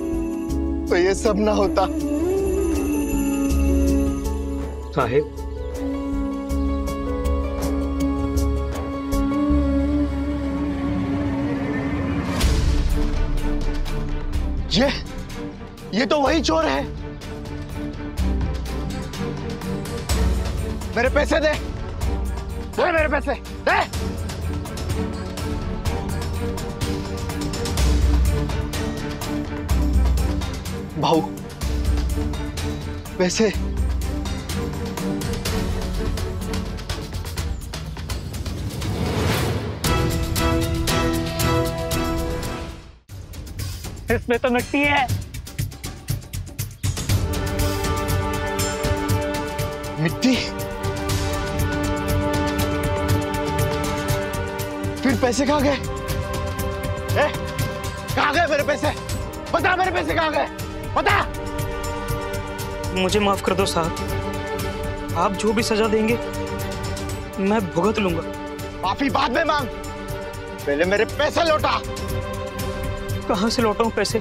तो ये सब ना होता। साहेब। ये ये तो वही चोर है। मेरे पैसे दे। दे मेरे पैसे दे। भाऊ। पैसे इसमें तो मिट्टी है। मिट्टी फिर पैसे कहाँ गए? कहाँ गए मेरे पैसे? बता मेरे पैसे कहाँ गए? बता। मुझे माफ़ कर दो साहब। आप जो भी सजा देंगे मैं भुगत लूँगा। माफ़ी बाद में मांग। पहले मेरे पैसे लौटा। कहाँ से लौटाऊं पैसे?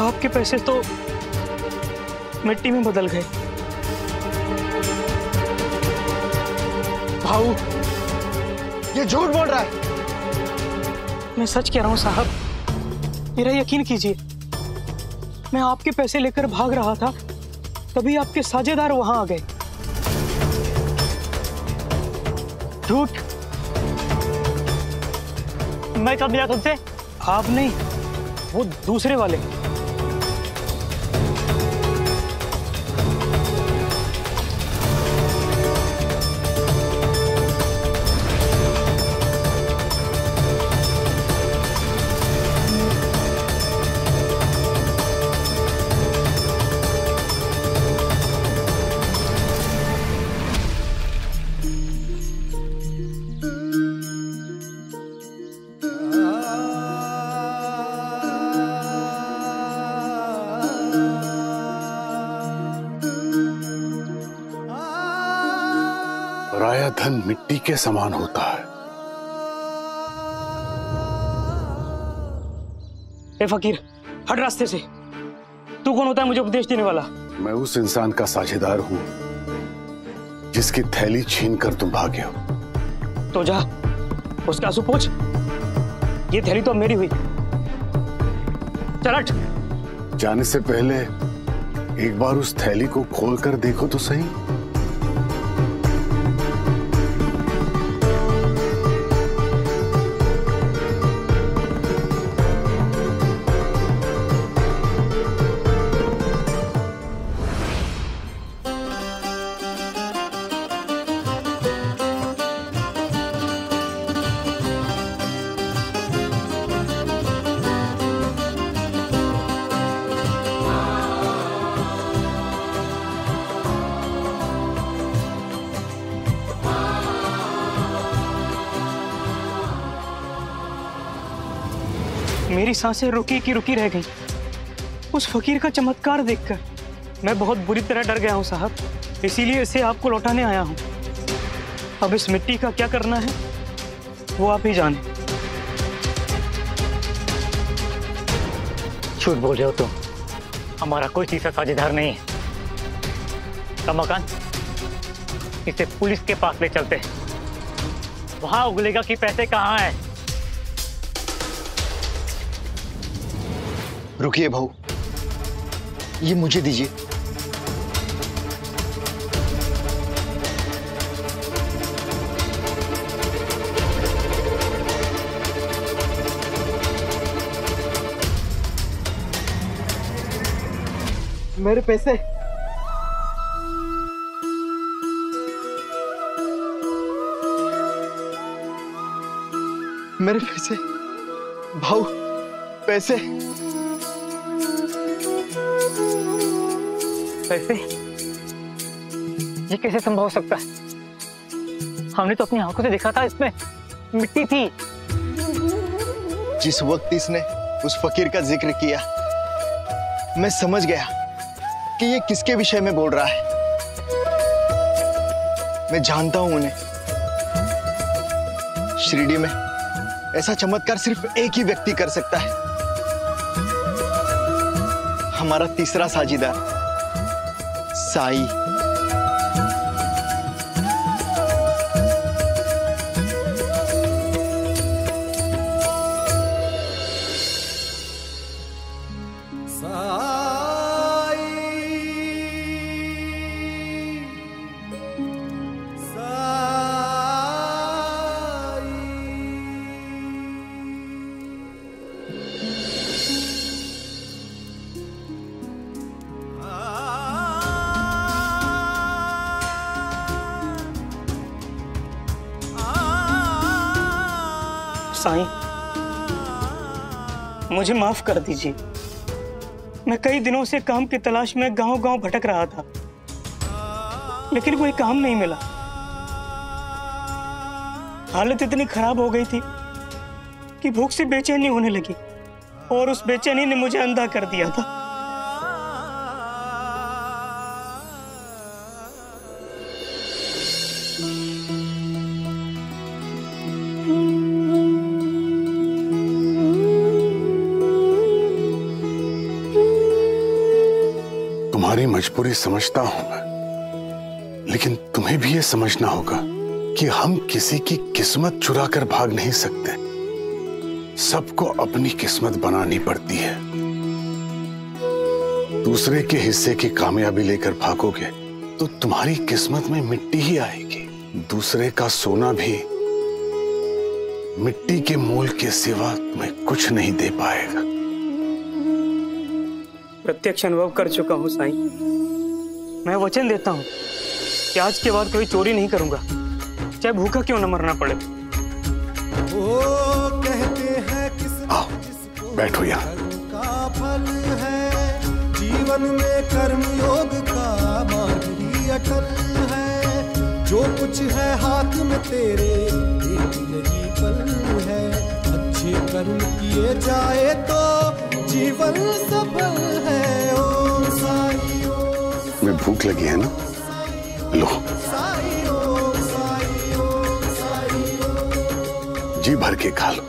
आपके पैसे तो मिट्टी में बदल गए। भाऊ ये झूठ बोल रहा है। मैं सच कह रहा हूँ साहब मेरा यकीन कीजिए। मैं आपके पैसे लेकर भाग रहा था, तभी आपके साझेदार वहाँ आ गए। झूठ। मैं कब मिला तुमसे? आप नहीं, वो दूसरे वाले। पराया धन मिट्टी के समान होता है। ए फकीर हट रास्ते से। तू कौन होता है मुझे उपदेश देने वाला? मैं उस इंसान का साझेदार हूँ जिसकी थैली छीन कर तुम भागे हो। तो जा उसका आँसू पोछ। ये थैली तो मेरी हुई। चल हट। जाने से पहले एक बार उस थैली को खोल कर देखो तो सही। साँसें रुकी की रुकी रह गई। उस फकीर का चमत्कार देखकर मैं बहुत बुरी तरह डर गया हूँ, साहब। इसीलिए इसे आपको लौटाने आया हूँ। अब इस मिट्टी का क्या करना है, वो आप ही जाने। झूठ बोल रहे हो तुम। हमारा कोई तीसरा साझेदार नहीं है। कमाकांत इसे पुलिस के पास ले चलते वहाँ उगलेगा कि पैसे कहाँ हैं? रुकिए भाऊ। ये मुझे दीजिए। मेरे पैसे। मेरे पैसे। भाऊ पैसे। पैसे ये कैसे संभव हो सकता है? हमने तो अपनी आँखों से देखा था, इसमें मिट्टी थी। जिस वक्त इसने उस फकीर का ज़िक्र किया, मैं समझ गया कि ये किसके विषय में बोल रहा है। मैं जानता हूँ उन्हें। श्रीडी में ऐसा चमत्कार सिर्फ़ एक ही व्यक्ति कर सकता है। हमारा तीसरा साझीदार। साईं मुझे माफ़ कर दीजिए। मैं कई दिनों से काम की तलाश में गाँव गाँव भटक रहा था। लेकिन कोई काम नहीं मिला। हालत इतनी खराब हो गई थी कि भूख से बेचैनी होने लगी और उस बेचैनी ने मुझे अंधा कर दिया था। मजबूरी समझता हूँ मैं। लेकिन तुम्हें भी यह समझना होगा कि हम किसी की किस्मत चुरा कर भाग नहीं सकते। सबको अपनी किस्मत बनानी पड़ती है। दूसरे के हिस्से की कामयाबी लेकर भागोगे तो तुम्हारी किस्मत में मिट्टी ही आएगी। दूसरे का सोना भी मिट्टी के मोल के सिवा तुम्हें कुछ नहीं दे पाएगा। प्रत्यक्ष अनुभव कर चुका हूँ, साईं। मैं वचन देता हूँ कि आज के बाद कोई चोरी नहीं करूँगा। चाहे भूखा क्यों न मरना पड़े। वो कहते हैं किस बैठो यहाँ। का फल है जीवन में कर्म योग का मार्ग ही अटल है। जो कुछ है हाथ में तेरे यही पल है। अच्छे कर्म किए जाए तो जीवन सफल है। भूख लगी है ना? लो। जी भर के खा लो।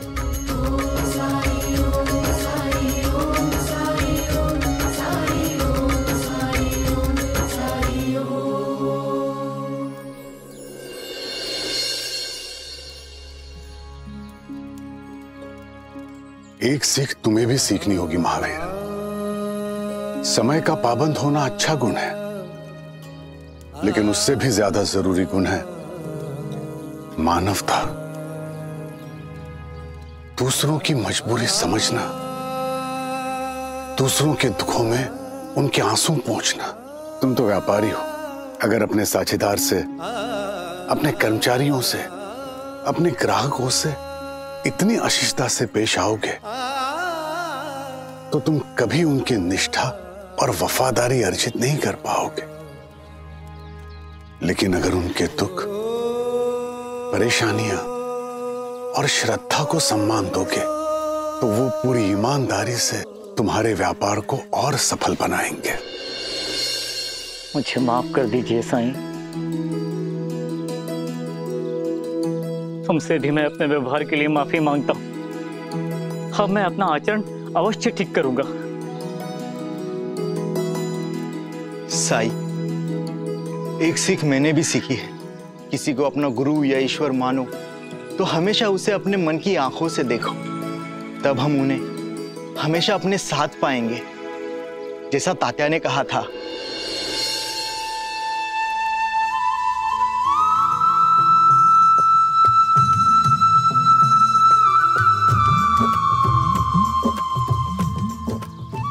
एक सीख तुम्हें भी सीखनी होगी, महावीर। समय का पाबंद होना अच्छा गुण है। लेकिन उससे भी ज़्यादा ज़रूरी गुण है। मानवता दूसरों की मजबूरी समझना, दूसरों के दुखों में उनके आँसू पहुँचना तुम तो व्यापारी हो। अगर अपने साझेदार से, अपने कर्मचारियों से, अपने ग्राहकों से इतनी अशिष्टता से पेश आओगे तो तुम कभी उनकी निष्ठा और वफादारी अर्जित नहीं कर पाओगे। लेकिन अगर उनके दुख परेशानियाँ और श्रद्धा को सम्मान दोगे तो वो पूरी ईमानदारी से तुम्हारे व्यापार को और सफल बनाएँगे। मुझे माफ़ कर दीजिए साईं। तुमसे भी मैं अपने व्यवहार के लिए माफ़ी माँगता हूँ। अब मैं अपना आचरण अवश्य ठीक करूँगा। साई एक सीख मैंने भी सीखी है। किसी को अपना गुरु या ईश्वर मानो तो हमेशा उसे अपने मन की आँखों से देखो। तब हम उन्हें हमेशा अपने साथ पाएँगे। जैसा तात्या ने कहा था।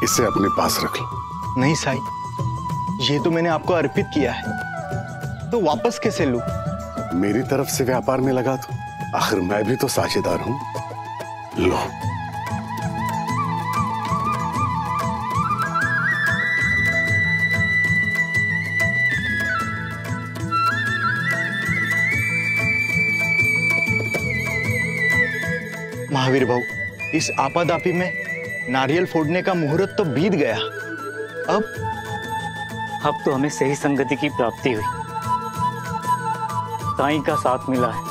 इसे अपने पास रख लो। नहीं साई ये तो मैंने आपको अर्पित किया है। तो वापस कैसे लू? मेरी तरफ़ से व्यापार में लगा दो। आखिर मैं भी तो साझेदार हूँ। लो। महावीर भाऊ इस आपादापी में नारियल फोड़ने का मुहूर्त तो बीत गया। अब? अब तो हमें सही संगति की प्राप्ति हुई। साईं का साथ मिला है।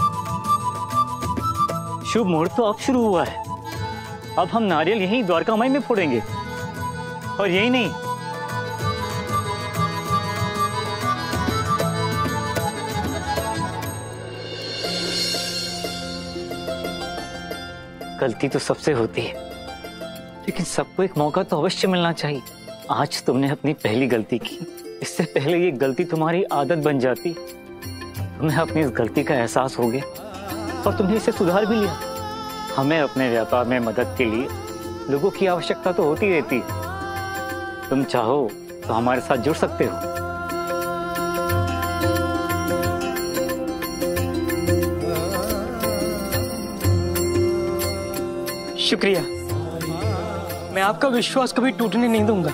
शुभ मुहूर्त तो अब शुरू हुआ है। अब हम नारियल यहीं द्वारका माई में फोड़ेंगे। और यही नहीं। गलती तो सबसे होती है। लेकिन सबको एक मौका तो अवश्य मिलना चाहिए। आज तुमने अपनी पहली गलती की। इससे पहले ये गलती तुम्हारी आदत बन जाती। तुम्हें अपनी इस गलती का एहसास हो गया और तुमने इसे सुधार भी लिया। हमें अपने व्यापार में मदद के लिए लोगों की आवश्यकता तो होती रहती है। तुम चाहो तो हमारे साथ जुड़ सकते हो। शुक्रिया। मैं आपका विश्वास कभी टूटने नहीं दूँगा।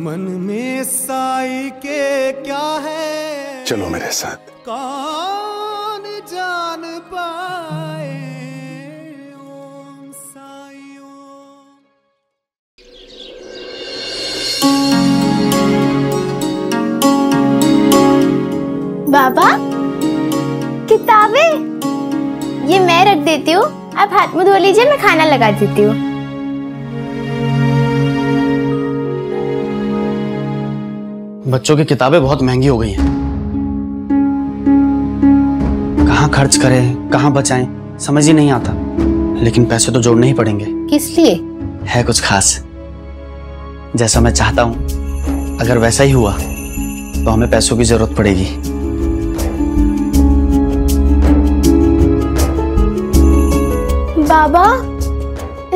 मन में साई के क्या है? चलो मेरे साथ। कौन जान पाए ओम साई ओम। बाबा किताबें? ये मैं रख देती हूँ। आप हाथ में धो लीजिए मैं खाना लगा देती हूँ। बच्चों की किताबें बहुत महँगी हो गई हैं। कहाँ खर्च करें कहाँ बचाएँ समझ ही नहीं आता। लेकिन पैसे तो जोड़ने ही पड़ेंगे। किस लिए? है कुछ खास। जैसा मैं चाहता हूँ अगर वैसा ही हुआ तो हमें पैसों की ज़रूरत पड़ेगी। बाबा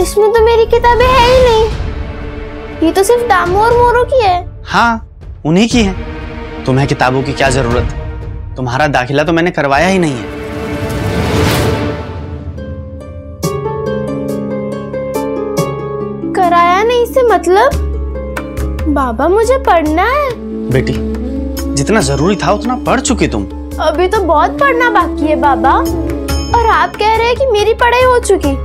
इसमें तो मेरी किताबें है ही नहीं। ये तो सिर्फ़ दामू और मोरू की है। हाँ उन्हीं की है। तुम्हें किताबों की क्या ज़रूरत? है तुम्हारा दाखिला तो मैंने करवाया ही नहीं है। कराया नहीं से मतलब? बाबा मुझे पढ़ना है। बेटी जितना ज़रूरी था उतना पढ़ चुकी तुम। अभी तो बहुत पढ़ना बाकी है बाबा। और आप कह रहे हैं कि मेरी पढ़ाई हो चुकी।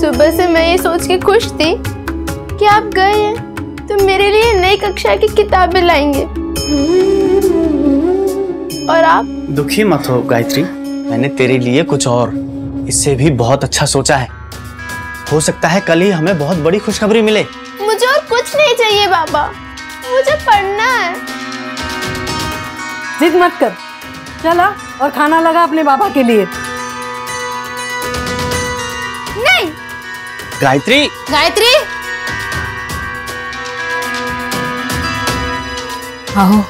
सुबह से मैं ये सोच के खुश थी कि आप गए हैं। तो मेरे लिए नई कक्षा की किताबें लाएँगे। और आप? दुखी मत हो गायत्री। मैंने तेरे लिए कुछ और इससे भी बहुत अच्छा सोचा है। हो सकता है कल ही हमें बहुत बड़ी खुशखबरी मिले। मुझे और कुछ नहीं चाहिए बाबा। मुझे पढ़ना है। जिद मत कर। चला और खाना लगा अपने बाबा के लिए। नहीं। गायत्री! गायत्री! आहो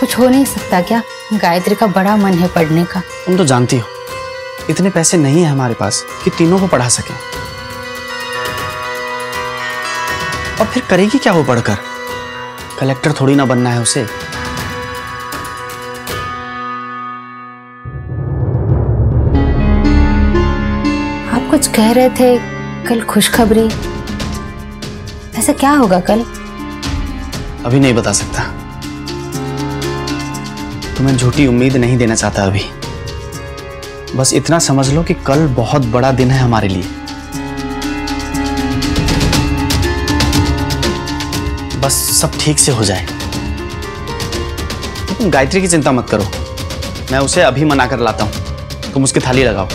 कुछ हो नहीं सकता क्या? गायत्री का बड़ा मन है पढ़ने का। तुम तो जानती हो इतने पैसे नहीं है हमारे पास कि तीनों को पढ़ा सके। और फिर करेगी क्या वो पढ़कर? कलेक्टर थोड़ी ना बनना है उसे। आप कुछ कह रहे थे कल खुशखबरी। ऐसा क्या होगा कल? अभी नहीं बता सकता। तुम्हें झूठी उम्मीद नहीं देना चाहता अभी। बस इतना समझ लो कि कल बहुत बड़ा दिन है हमारे लिए। बस सब ठीक से हो जाए। तुम गायत्री की चिंता मत करो। मैं उसे अभी मना कर लाता हूँ। तुम उसकी थाली लगाओ।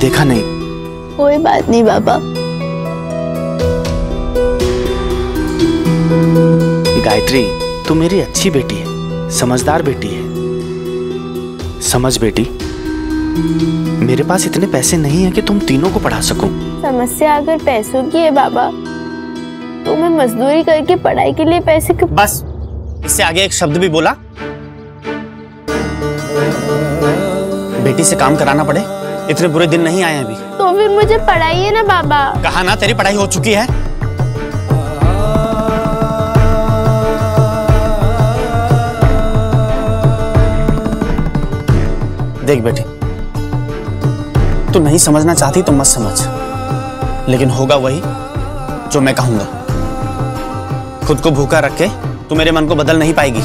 देखा नहीं। कोई बात नहीं बाबा। गायत्री तू मेरी अच्छी बेटी है समझदार बेटी है। समझ बेटी मेरे पास इतने पैसे नहीं है कि तुम तीनों को पढ़ा सकूँ। समस्या अगर पैसों की है बाबा तो मैं मजदूरी करके पढ़ाई के लिए पैसे क्यों बस इससे आगे एक शब्द भी बोला। बेटी से काम कराना पड़े। इतने बुरे दिन नहीं आए अभी। तो फिर मुझे पढ़ाइए ना बाबा। कहा ना तेरी पढ़ाई हो चुकी है? देख बेटी तू नहीं समझना चाहती तो मत समझ। लेकिन होगा वही जो मैं कहूँगा। खुद को भूखा रख के तू मेरे मन को बदल नहीं पाएगी।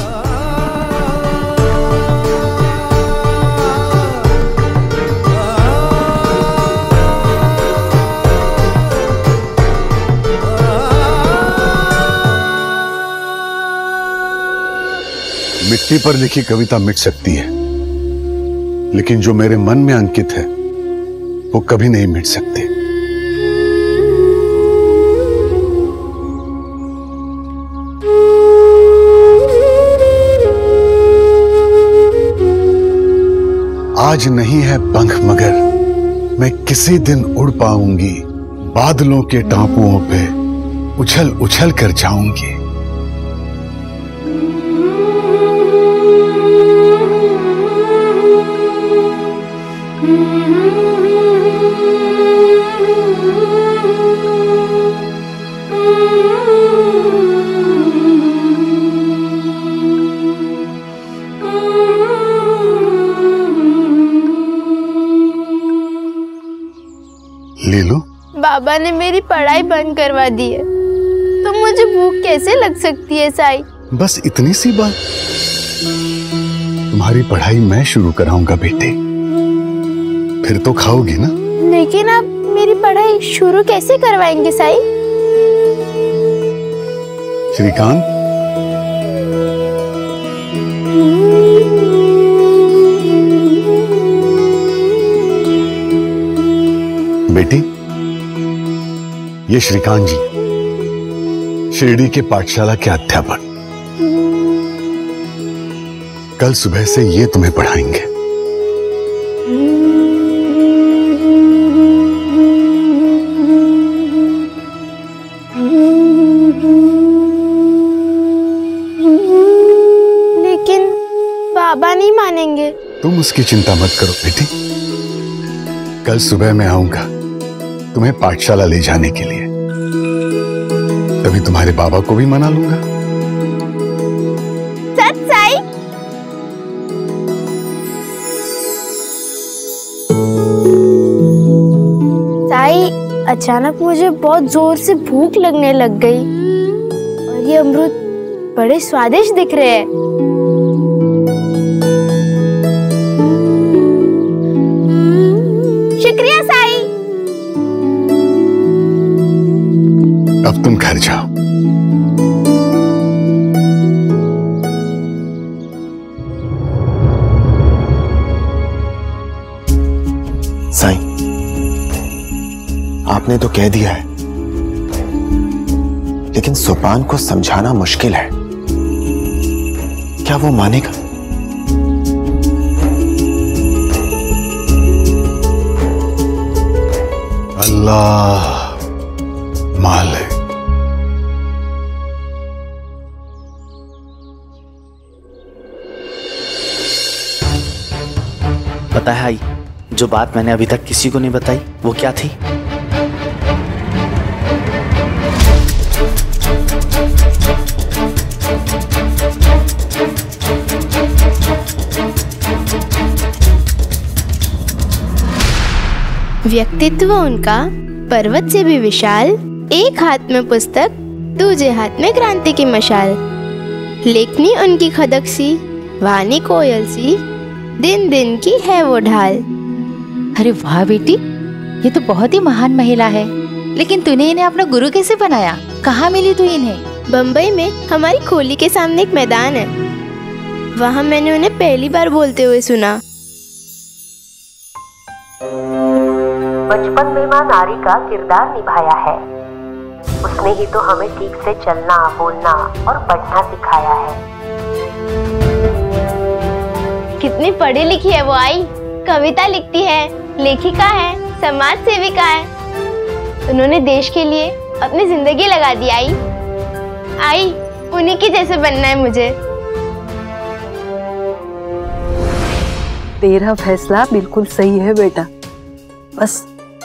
मिट्टी पर लिखी कविता मिट सकती है। लेकिन जो मेरे मन में अंकित है, वो कभी नहीं मिट सकती। आज नहीं है पंख मगर, मैं किसी दिन उड़ पाऊँगी, बादलों के टापुओं पे उछल उछल कर जाऊँगी। बाबा ने मेरी पढ़ाई बंद करवा दी है। तो मुझे भूख कैसे लग सकती है साई? बस इतनी सी बात। तुम्हारी पढ़ाई मैं शुरू कराऊँगा बेटे। फिर तो खाओगी ना? लेकिन आप मेरी पढ़ाई शुरू कैसे करवाएँगे साई? श्रीकांत? बेटी? ये श्रीकांत जी शिरडी के पाठशाला के अध्यापक। कल सुबह से ये तुम्हें पढ़ाएँगे। लेकिन बाबा नहीं मानेंगे। तुम उसकी चिंता मत करो बेटी। कल सुबह मैं आऊँगा तुम्हें पाठशाला ले जाने के लिए। तभी तुम्हारे बाबा को भी मना लूँगा। साई अचानक मुझे बहुत ज़ोर से भूख लगने लग गई। और ये अमरूद बड़े स्वादिष्ट दिख रहे हैं। शुक्रिया साई। अब तुम घर जाओ। आपने तो कह दिया है। लेकिन सुपान को समझाना मुश्किल है। क्या वो मानेगा? अल्लाह मालिक पता है आई जो बात मैंने अभी तक किसी को नहीं बताई वो क्या थी? व्यक्तित्व उनका पर्वत से भी विशाल एक हाथ में पुस्तक दूजे हाथ में क्रांति की मशाल। लेखनी उनकी खदक सी वानी कोयल सी दिन दिन की है वो ढाल। अरे वाह बेटी ये तो बहुत ही महान महिला है। लेकिन तूने इन्हें अपना गुरु कैसे बनाया? कहाँ मिली तू इन्हें? बम्बई में हमारी खोली के सामने एक मैदान है। वहाँ मैंने उन्हें पहली बार बोलते हुए सुना। बचपन में माँ नारी का किरदार निभाया है। उसने ही तो हमें ठीक से चलना बोलना और पढ़ना सिखाया है। कितनी पढ़ी लिखी है वो आई। कविता लिखती है लेखिका है समाज सेविका है। उन्होंने देश के लिए अपनी ज़िंदगी लगा दी आई। आई उन्हीं की जैसे बनना है मुझे। तेरा फैसला बिल्कुल सही है बेटा। बस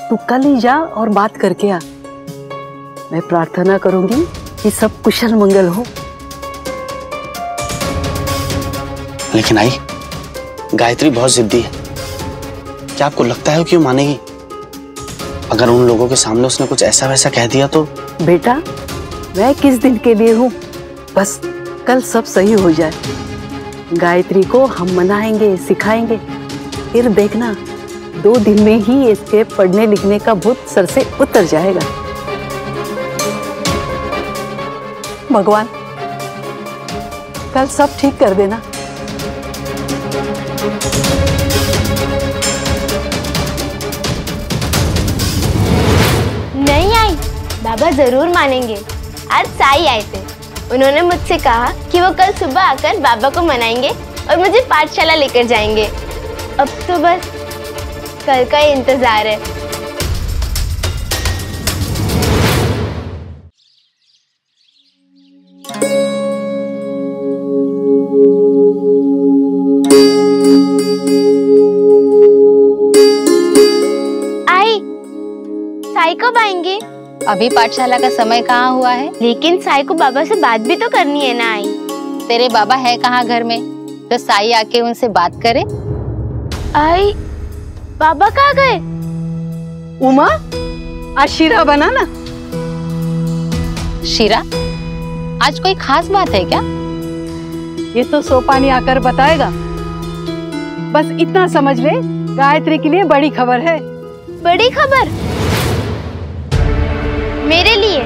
तू कल ही जा और बात करके आ। मैं प्रार्थना करूँगी कि सब कुशल मंगल हो। लेकिन आई गायत्री बहुत जिद्दी है। क्या आपको लगता है कि वो मानेगी? अगर उन लोगों के सामने उसने कुछ ऐसा वैसा कह दिया तो? बेटा मैं किस दिन के लिए हूँ? बस कल सब सही हो जाए। गायत्री को हम मनाएँगे सिखाएँगे। फिर देखना। दो दिन में ही इसके पढ़ने लिखने का भूत सर से उतर जाएगा। भगवान, कल सब ठीक कर देना। नहीं आई, बाबा ज़रूर मानेंगे। आज साई आए थे। उन्होंने मुझसे कहा कि वो कल सुबह आकर बाबा को मनाएँगे और मुझे पाठशाला लेकर जाएँगे। अब तो बस कल का ही इंतज़ार है। साई कब आएँगे? अभी पाठशाला का समय कहाँ हुआ है? लेकिन साई को बाबा से बात भी तो करनी है ना आई। तेरे बाबा है कहाँ घर में? तो साई आके उनसे बात करे। आई बाबा कहाँ गए? उमा आज शीरा बना ना शीरा? आज कोई खास बात है क्या? ये तो सोपानी आकर बताएगा। बस इतना समझ ले गायत्री के लिए बड़ी खबर है। बड़ी खबर? मेरे लिए?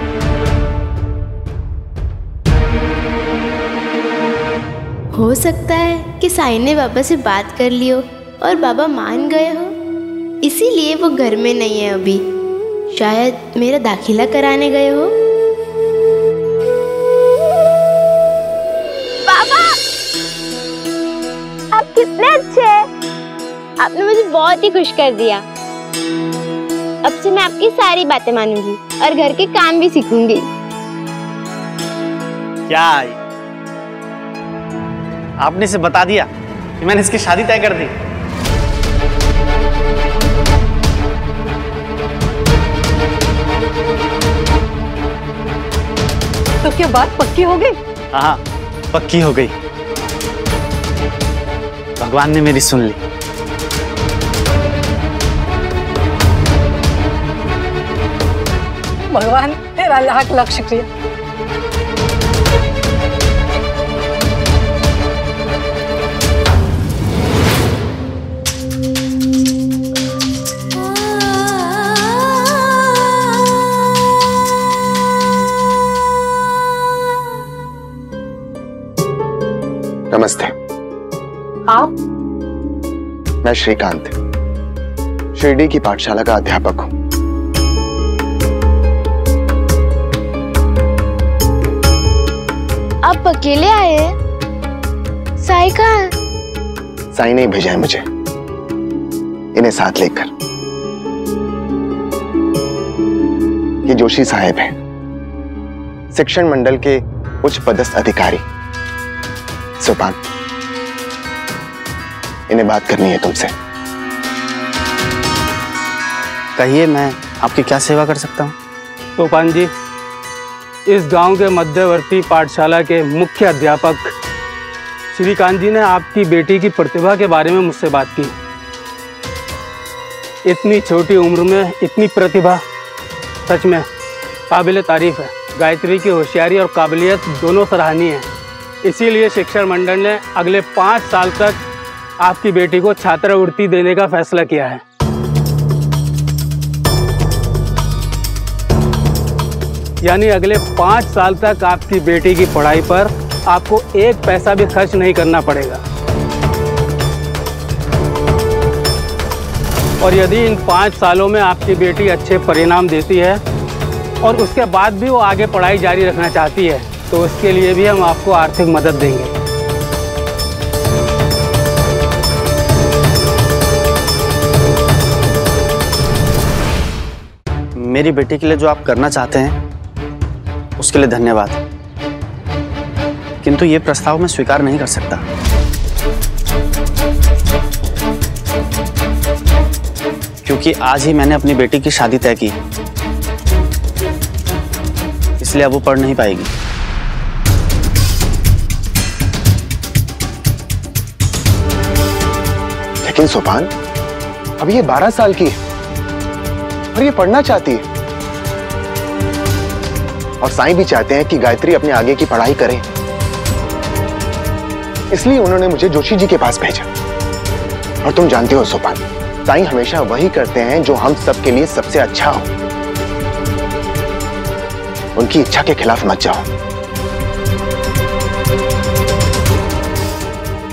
हो सकता है कि साई ने बाबा से बात कर लियो और बाबा मान गए हो। इसीलिए वो घर में नहीं है अभी। शायद मेरा दाखिला कराने गए हो। बाबा आप कितने अच्छे हैं। आपने मुझे बहुत ही खुश कर दिया। अब से मैं आपकी सारी बातें मानूँगी और घर के काम भी सीखूँगी। क्या आपने इसे बता दिया कि मैंने इसकी शादी तय कर दी। तो क्या बात पक्की हो गई? हाँ हाँ पक्की हो गई। भगवान ने मेरी सुन ली। भगवान तेरा लाख लाख शुक्रिया। नमस्ते। आप? मैं श्रीकांत शिरडी की पाठशाला का अध्यापक हूँ। आप अकेले आए हैं? साई कहा? साई नहीं भेजा है मुझे। इन्हें साथ लेकर। ये जोशी साहेब हैं। शिक्षण मंडल के उच्च पदस्थ अधिकारी। सोपान। इन्हें बात करनी है तुमसे। कहिए मैं आपकी क्या सेवा कर सकता हूँ? सोपान जी इस गाँव के मध्यवर्ती पाठशाला के मुख्य अध्यापक श्रीकांत जी ने आपकी बेटी की प्रतिभा के बारे में मुझसे बात की। इतनी छोटी उम्र में इतनी प्रतिभा सच में काबिल तारीफ़ है। गायत्री की होशियारी और काबिलियत दोनों सराहनीय है। इसीलिए शिक्षण मंडल ने अगले पाँच साल तक आपकी बेटी को छात्रवृत्ति देने का फैसला किया है। यानी अगले पाँच साल तक आपकी बेटी की पढ़ाई पर आपको एक पैसा भी खर्च नहीं करना पड़ेगा। और यदि इन पाँच सालों में आपकी बेटी अच्छे परिणाम देती है और उसके बाद भी वो आगे पढ़ाई जारी रखना चाहती है तो उसके लिए भी हम आपको आर्थिक मदद देंगे। मेरी बेटी के लिए जो आप करना चाहते हैं, उसके लिए धन्यवाद। किंतु ये प्रस्ताव मैं स्वीकार नहीं कर सकता। क्योंकि आज ही मैंने अपनी बेटी की शादी तय की। इसलिए अब वो पढ़ नहीं पाएगी। लेकिन सोपान, अब ये बारह साल की है और ये पढ़ना चाहती है। और साईं भी चाहते हैं कि गायत्री अपने आगे की पढ़ाई करे। इसलिए उन्होंने मुझे जोशी जी के पास भेजा। और तुम जानते हो सोपान, साईं हमेशा वही करते हैं जो हम सबके लिए सबसे अच्छा हो। उनकी इच्छा के खिलाफ मत जाओ।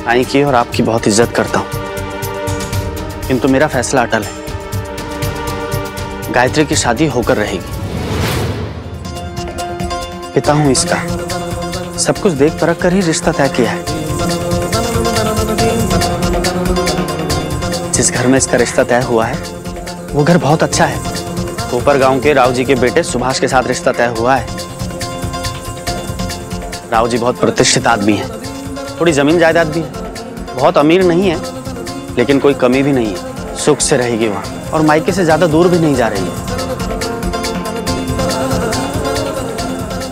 साईं की और आपकी बहुत इज़्ज़त करता हूँ। किंतु मेरा फैसला अटल है। गायत्री की शादी होकर रहेगी। पिता हूँ इसका। सब कुछ देख परख कर ही रिश्ता तय किया है। जिस घर में इसका रिश्ता तय हुआ है, वो घर बहुत अच्छा है। ऊपर गाँव के राव जी के बेटे सुभाष के साथ रिश्ता तय हुआ है। राव जी बहुत प्रतिष्ठित आदमी है। थोड़ी ज़मीन जायदाद भी है। बहुत अमीर नहीं है। लेकिन कोई कमी भी नहीं है। सुख से रहेगी वहाँ। और मायके से ज़्यादा दूर भी नहीं जा रही है।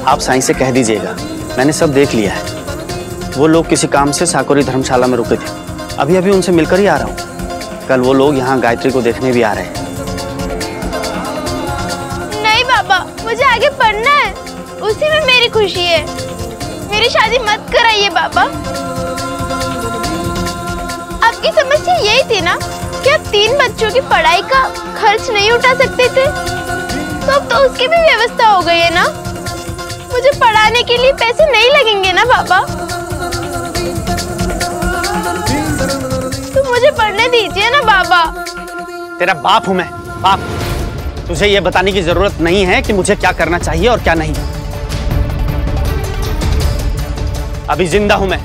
आप साईं से कह दीजिएगा, मैंने सब देख लिया है। वो लोग किसी काम से साकोरी धर्मशाला में रुके थे। अभी अभी उनसे मिलकर ही आ रहा हूँ। कल वो लोग यहाँ गायत्री को देखने भी आ रहे हैं। नहीं बाबा, मुझे आगे पढ़ना है। उसी में मेरी खुशी है। मेरी शादी मत कराइए बाबा। आपकी समस्या यही थी ना कि आप तीन बच्चों की पढ़ाई का खर्च नहीं उठा सकते थे? तो अब तो उसकी भी व्यवस्था हो गई है ना? मुझे पढ़ाने के लिए पैसे नहीं लगेंगे ना, बाबा? तो मुझे पढ़ने दीजिए ना, बाबा। तेरा बाप हूँ मैं, बाप। तुझे ये बताने की ज़रूरत नहीं है कि मुझे क्या करना चाहिए और क्या नहीं। अभी ज़िंदा हूँ मैं।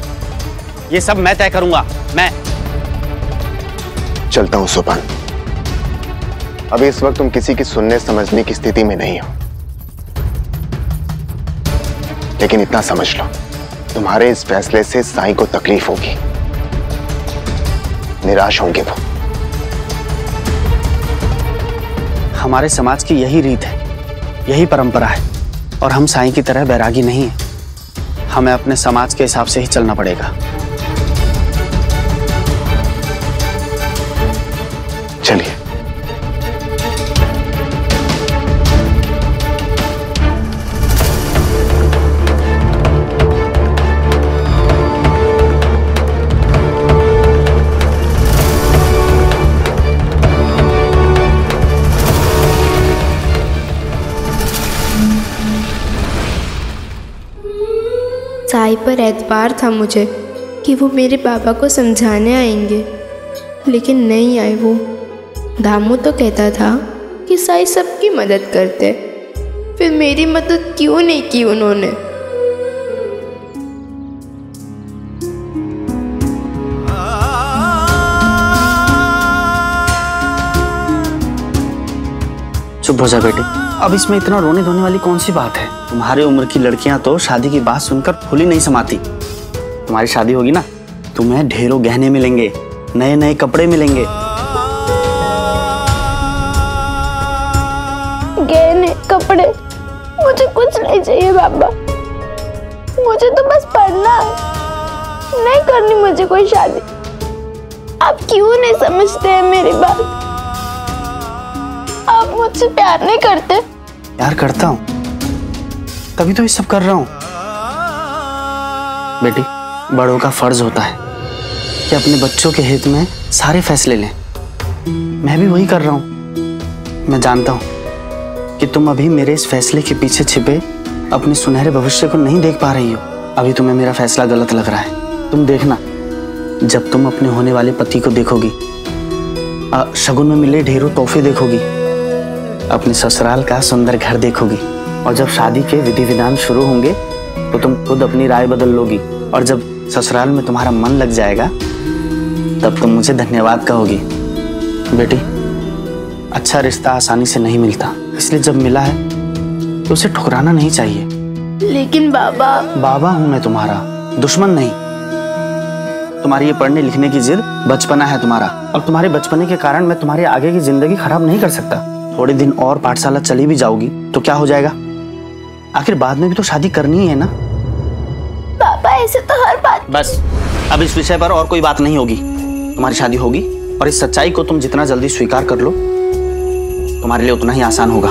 ये सब मैं तय करूँगा, मैं चलता हूँ सोपान अभी इस वक्त तुम किसी की सुनने समझने की स्थिति में नहीं हो। लेकिन इतना समझ लो, तुम्हारे इस फैसले से साईं को तकलीफ़ होगी। निराश होंगे वो। हमारे समाज की यही रीत है, यही परंपरा है, और हम साईं की तरह बैरागी नहीं है। हमें अपने समाज के हिसाब से ही चलना पड़ेगा। भाई पर एतबार था मुझे कि वो मेरे पापा को समझाने आएँगे। लेकिन नहीं आए वो। दामू तो कहता था कि साई सबकी मदद करते। फिर मेरी मदद क्यों नहीं की उन्होंने? चुप हो जा बेटे। अब इसमें इतना रोने धोने वाली कौन सी बात है? तुम्हारे उम्र की लड़कियाँ तो शादी की बात सुनकर फूली नहीं समाती। तुम्हारी शादी होगी ना तुम्हें ढेरों गहने मिलेंगे नए नए कपड़े मिलेंगे। गहने कपड़े मुझे कुछ नहीं चाहिए बाबा। मुझे तो बस पढ़ना है। नहीं करनी मुझे कोई शादी। आप क्यों नहीं समझते हैं मेरी बात? आप मुझसे प्यार नहीं करते। प्यार करता हूँ। तभी तो ये सब कर रहा हूँ। बेटी, बड़ों का फ़र्ज़ होता है कि अपने बच्चों के हित में सारे फैसले लें। मैं भी वही कर रहा हूँ। मैं जानता हूँ कि तुम अभी मेरे इस फैसले के पीछे छिपे अपने सुनहरे भविष्य को नहीं देख पा रही हो। अभी तुम्हें मेरा फैसला गलत लग रहा है। तुम देखना, जब तुम अपने होने वाले पति को देखोगी शगुन में मिले ढेरों तोहफे देखोगी, अपने ससुराल का सुंदर घर देखोगी। और जब शादी के विधि विधान शुरू होंगे तो तुम खुद अपनी राय बदल लोगी। और जब ससुराल में तुम्हारा मन लग जाएगा तब तुम मुझे धन्यवाद कहोगी। बेटी अच्छा रिश्ता आसानी से नहीं मिलता। इसलिए जब मिला है तो उसे ठुकराना नहीं चाहिए। लेकिन बाबा। बाबा हूँ मैं तुम्हारा दुश्मन नहीं। तुम्हारी ये पढ़ने लिखने की जिद बचपना है तुम्हारा। और तुम्हारे बचपने के कारण मैं तुम्हारी आगे की ज़िंदगी खराब नहीं कर सकता। थोड़े दिन और पाठशाला चली भी जाओगी तो क्या हो जाएगा? आखिर बाद में भी तो शादी करनी ही है ना? पापा ऐसे तो हर बात बस अब इस विषय पर और कोई बात नहीं होगी। तुम्हारी शादी होगी और इस सच्चाई को तुम जितना जल्दी स्वीकार कर लो तुम्हारे लिए उतना ही आसान होगा।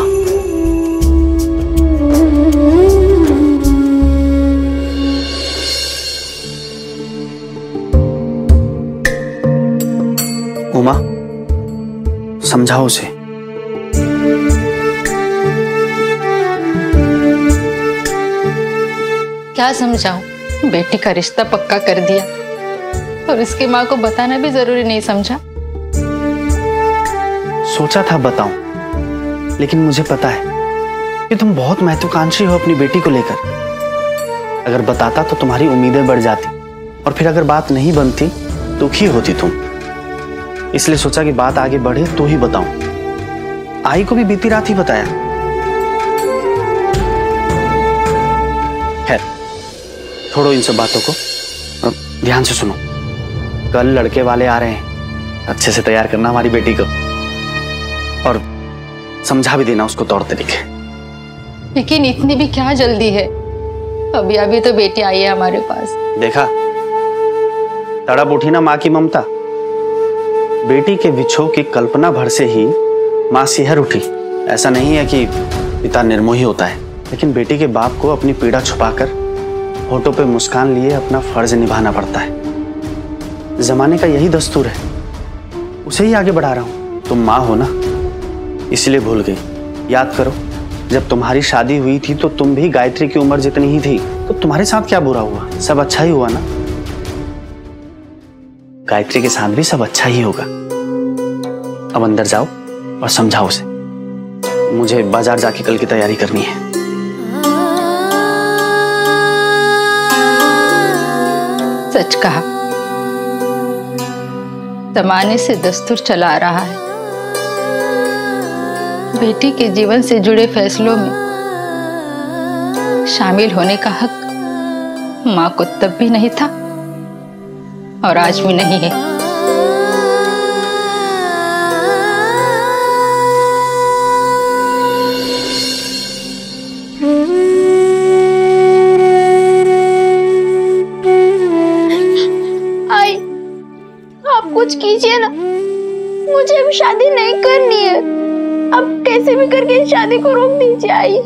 उमा समझाओ उसे। क्या समझाऊं? बेटी का रिश्ता पक्का कर दिया। और उसकी माँ को बताना भी ज़रूरी नहीं, समझा? सोचा था बताऊँ, लेकिन मुझे पता है कि तुम बहुत महत्वाकांक्षी हो अपनी बेटी को लेकर। अगर बताता तो तुम्हारी उम्मीदें बढ़ जाती, और फिर अगर बात नहीं बनती, दुखी होती तुम। इसलिए सोचा कि बात आगे बढ़े तो ही बताऊँ। आई को भी बीती रात ही बताया। छोड़ो इन सब बातों को। ध्यान से सुनो। कल लड़के वाले आ रहे हैं। अच्छे से तैयार करना हमारी बेटी को। और समझा भी देना उसको तौर तरीके। लेकिन इतनी भी क्या जल्दी है? अभी अभी तो बेटी आई है हमारे पास। देखा? तड़प उठी ना माँ की ममता। बेटी के विछोह की कल्पना भर से ही माँ सिहर उठी। ऐसा नहीं है कि पिता निर्मोही होता है। लेकिन बेटी के बाप को अपनी पीड़ा छुपाकर होठों पे मुस्कान लिए अपना फ़र्ज़ निभाना पड़ता है। जमाने का यही दस्तूर है। उसे ही आगे बढ़ा रहा हूँ। तुम माँ हो ना? इसलिए भूल गई। याद करो, जब तुम्हारी शादी हुई थी तो तुम भी गायत्री की उम्र जितनी ही थी तो तुम्हारे साथ क्या बुरा हुआ? सब अच्छा ही हुआ ना? गायत्री के साथ भी सब अच्छा ही होगा। अब अंदर जाओ और समझाओ उसे। मुझे बाज़ार जाके कल की तैयारी करनी है। सच कहा। जमाने से दस्तूर चला रहा है। बेटी के जीवन से जुड़े फैसलों में शामिल होने का हक माँ को तब भी नहीं था और आज भी नहीं है। कैसे भी करके इस शादी को रोक दीजिए आई।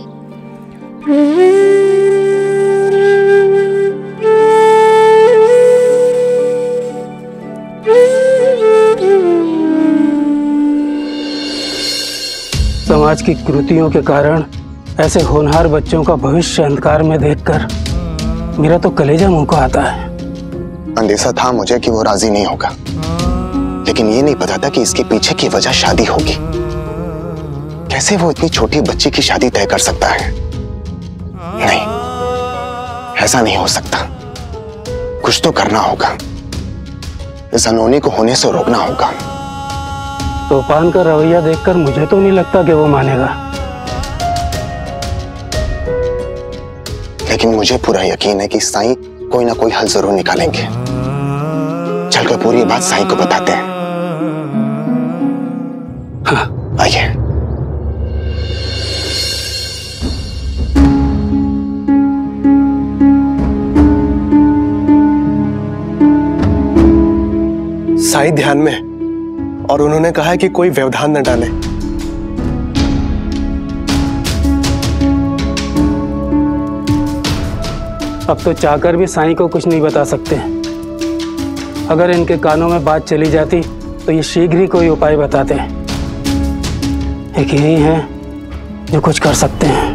समाज की कृतियों के कारण ऐसे होनहार बच्चों का भविष्य अंधकार में देखकर मेरा तो कलेजा मुँह को आता है। अंदेशा था मुझे कि वो राज़ी नहीं होगा। लेकिन ये नहीं पता था कि इसके पीछे की वजह शादी होगी। कैसे वो इतनी छोटी बच्ची की शादी तय कर सकता है। नहीं ऐसा नहीं हो सकता। कुछ तो करना होगा। इस अनोनी को होने से रोकना होगा। तूफ़ान का रवैया देखकर मुझे तो नहीं लगता कि वो मानेगा। लेकिन मुझे पूरा यकीन है कि साईं कोई ना कोई हल ज़रूर निकालेंगे। चलकर पूरी बात साईं को बताते हैं। आइए। साईं ध्यान में है और उन्होंने कहा है कि कोई व्यवधान न डाले। अब तो चाहकर भी साईं को कुछ नहीं बता सकते। अगर इनके कानों में बात चली जाती तो ये शीघ्र ही कोई उपाय बताते। हैं एक यही है जो कुछ कर सकते हैं।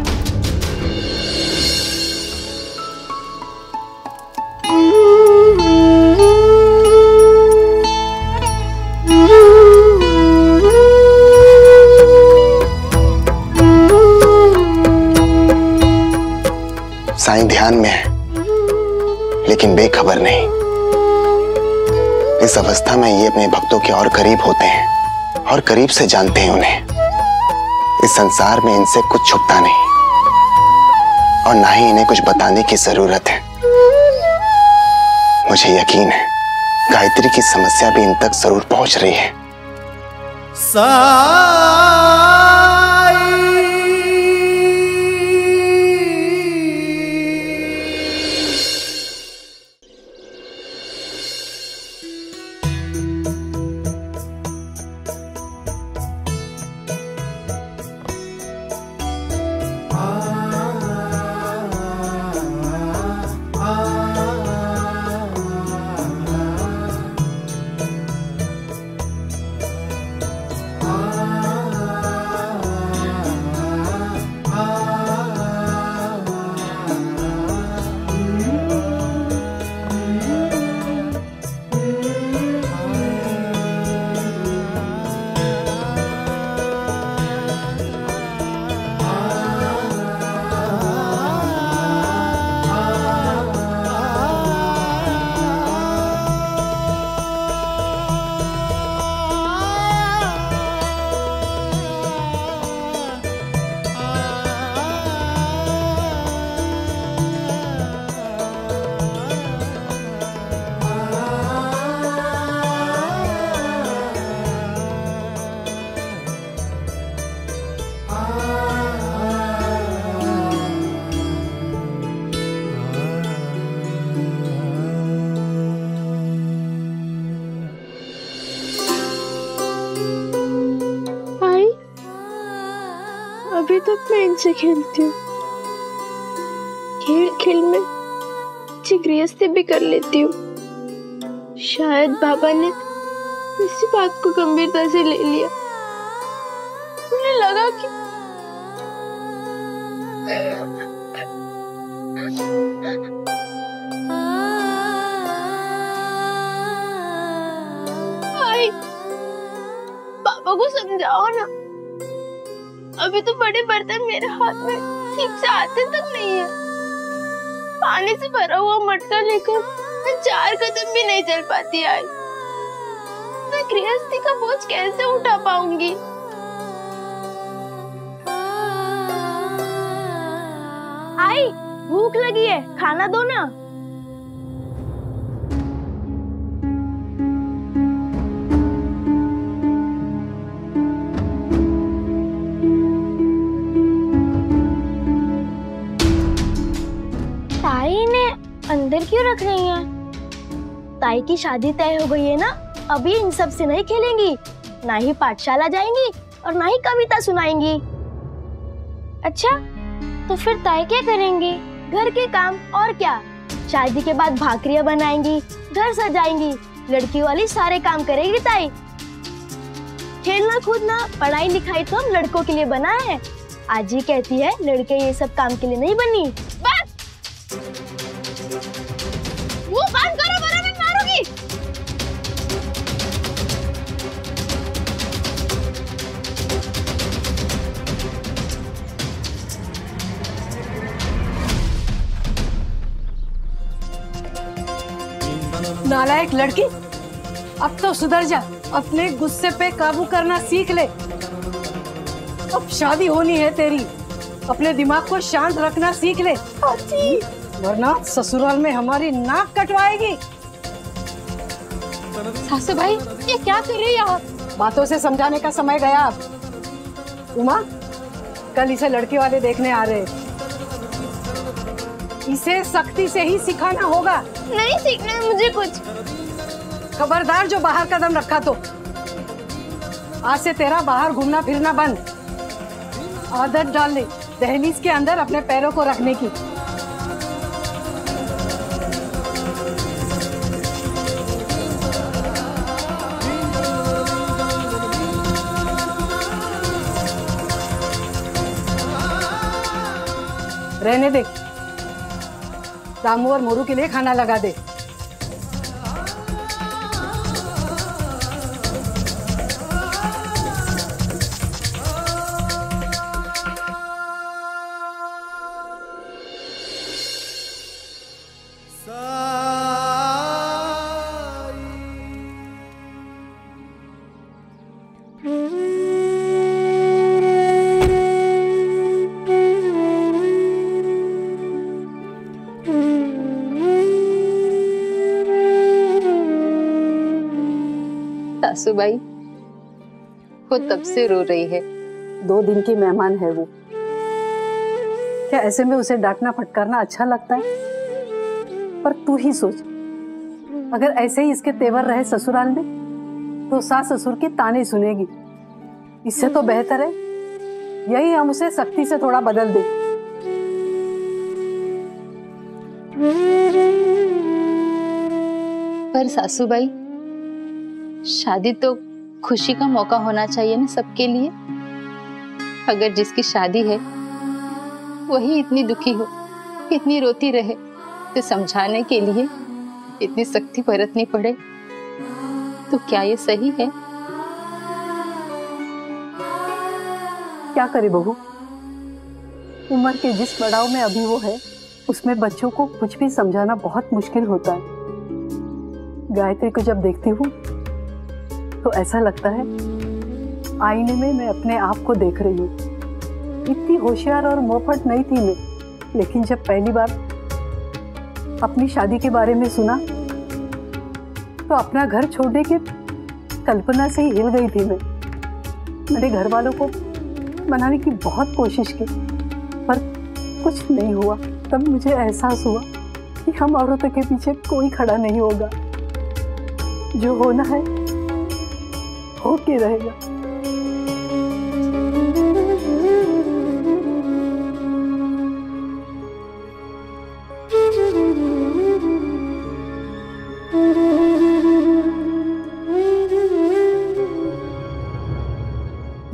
बेखबर नहीं। इस अवस्था में ये अपने भक्तों के और करीब होते हैं और करीब से जानते हैं उन्हें। इस संसार में इनसे कुछ छुपता नहीं और ना ही इन्हें कुछ बताने की ज़रूरत है। मुझे यकीन है, गायत्री की समस्या भी इन तक ज़रूर पहुँच रही है। आई अभी तक मैं इनसे खेलती हूँ। खेल खेल में अच्छी गृहस्थी भी कर लेती हूँ। शायद बाबा ने इसी बात को गंभीरता से ले लिया। बड़े बर्तन मेरे हाथ में ठीक से आते तक नहीं है। पानी से भरा हुआ मटका लेकर मैं चार कदम भी नहीं चल पाती आई मैं गृहस्थी का बोझ कैसे उठा पाऊँगी? आई, भूख लगी है, खाना दो ना। ताई की शादी तय हो गई है ना? अभी इन सबसे नहीं खेलेंगी। ना ही पाठशाला जाएँगी और ना ही कविता सुनाएँगी। अच्छा तो फिर ताई क्या करेंगे? घर के काम और क्या? शादी के बाद भाकरियाँ बनाएँगी, घर सजाएँगी। लड़की वाली सारे काम करेगी ताई। खेलना, कूदना, पढ़ाई लिखाई तो हम लड़कों के लिए बना है। आज कहती है लड़के ये सब काम के लिए नहीं बनी। नालायक लड़की? अब तो सुधर जा अपने गुस्से पे काबू करना सीख ले। अब शादी होनी है तेरी अपने दिमाग को शांत रखना सीख ले। वरना ससुराल में हमारी नाक कटवाएगी। सासू भाई ये क्या कर रही है बातों से समझाने का समय गया अब। उमा कल इसे लड़के वाले देखने आ रहे। इसे सख्ती से ही सिखाना होगा। नहीं सीखना है मुझे कुछ। खबरदार जो बाहर कदम रखा तो। आज से तेरा बाहर घूमना फिरना बंद। आदत डाल ले दहलीज के अंदर अपने पैरों को रखने की। रहने दे। दामू और मोरू के लिए खाना लगा दे। सासू भाई वो तब से रो रही है। दो दिन की मेहमान है वो। क्या ऐसे में उसे डांटना फटकारना अच्छा लगता है? पर तू ही सोच। अगर ऐसे ही इसके तेवर रहे ससुराल में तो सास ससुर की ताने सुनेगी। इससे तो बेहतर है। यही हम उसे सख्ती से थोड़ा बदल दें। पर सासू भाई शादी तो खुशी का मौका होना चाहिए ना सबके लिए। अगर जिसकी शादी है, वही इतनी दुखी हो, इतनी रोती रहे तो समझाने के लिए इतनी सख्ती बरतनी पड़े तो क्या ये सही है? क्या करे बहू? उम्र के जिस पड़ाव में अभी वो है, उसमें बच्चों को कुछ भी समझाना बहुत मुश्किल होता है। गायत्री को जब देखती हूँ तो ऐसा लगता है आईने में मैं अपने आप को देख रही हूँ। इतनी होशियार और मोहफट नहीं थी मैं, लेकिन जब पहली बार अपनी शादी के बारे में सुना तो अपना घर छोड़ने की कल्पना से ही हिल गई थी मैं। मेरे घर वालों को मनाने की बहुत कोशिश की, पर कुछ नहीं हुआ। तब मुझे एहसास हुआ कि हम औरतों के पीछे कोई खड़ा नहीं होगा। जो होना है हो के रहेगा।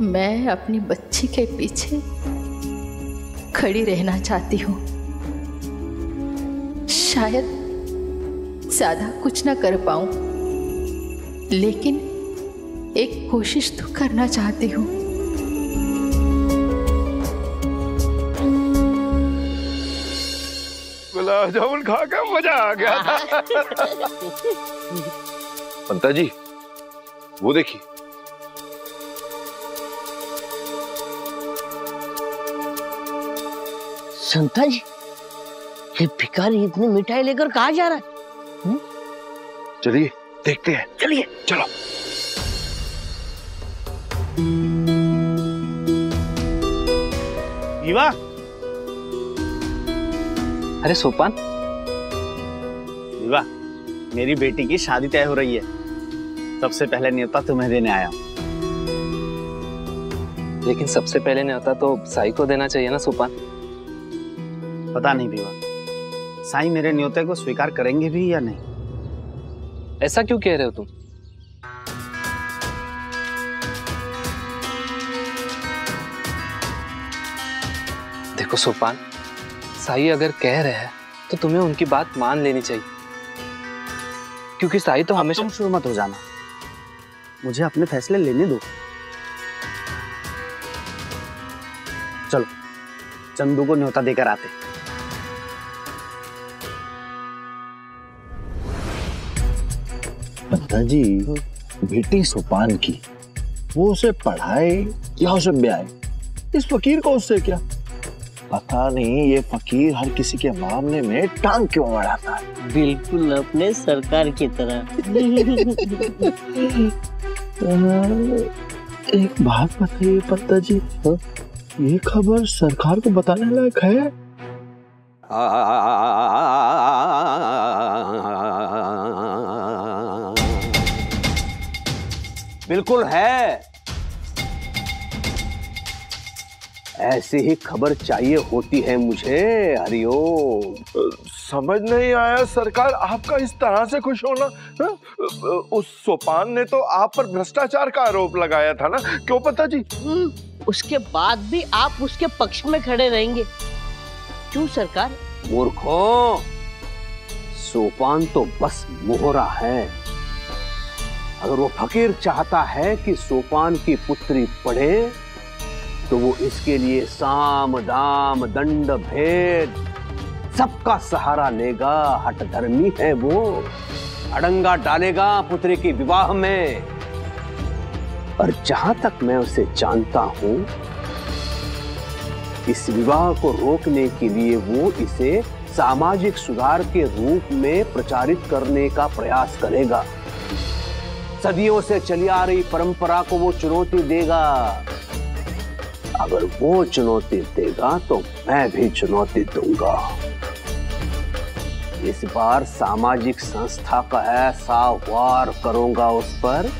मैं अपनी बच्ची के पीछे खड़ी रहना चाहती हूँ। शायद ज़्यादा कुछ ना कर पाऊँ, लेकिन एक कोशिश तो करना चाहती हूँ। गुलाब जामुन खा कर मज़ा आ गया था। पंता जी वो देखिए। संता जी ये भिखारी इतनी मिठाई लेकर कहा जा रहा है? चलिए देखते हैं। चलिए। चलो। विवाह अरे सोपान। विवाह मेरी बेटी की शादी तय हो रही है। सबसे पहले न्योता तुम्हें देने आया लेकिन सबसे पहले न्योता तो साई को देना चाहिए ना सोपान। पता नहीं विवाह साई मेरे न्योते को स्वीकार करेंगे भी या नहीं? ऐसा क्यों कह रहे हो तुम? सोपान साई अगर कह रहे हैं तो तुम्हें उनकी बात मान लेनी चाहिए। क्योंकि साई तो हमेशा तुम शुरू मत हो जाना। मुझे अपने फैसले लेने दो। चलो चंदू को न्योता देकर आते। पंता जी बेटी सुपान की वो उसे पढ़ाए या उसे ब्याए? इस फकीर को उससे क्या? पता नहीं ये फकीर हर किसी के मामले में टांग क्यों अड़ाता है। बिल्कुल अपने सरकार की तरह। एक बात बताइए पत्ता जी ये खबर सरकार को बताने लायक है? बिल्कुल है। ऐसी ही खबर चाहिए होती है मुझे हरिओम। समझ नहीं आया सरकार आपका इस तरह से खुश होना हा? उस सोपान ने तो आप पर भ्रष्टाचार का आरोप लगाया था ना क्यों पता जी? उसके बाद भी आप उसके पक्ष में खड़े रहेंगे। क्यों सरकार? मूर्खों सोपान तो बस मोहरा है। अगर वो फकीर चाहता है कि सोपान की पुत्री पढ़े तो वो इसके लिए साम, दाम, दंड, भेद सबका सहारा लेगा। हठधर्मी है वो। अड़ंगा डालेगा पुत्री की विवाह में। और जहाँ तक मैं उसे जानता हूँ, इस विवाह को रोकने के लिए वो इसे सामाजिक सुधार के रूप में प्रचारित करने का प्रयास करेगा। सदियों से चली आ रही परंपरा को वो चुनौती देगा। अगर वो चुनौती देगा तो मैं भी चुनौती दूँगा। इस बार सामाजिक संस्था का ऐसा वार करूँगा उस पर।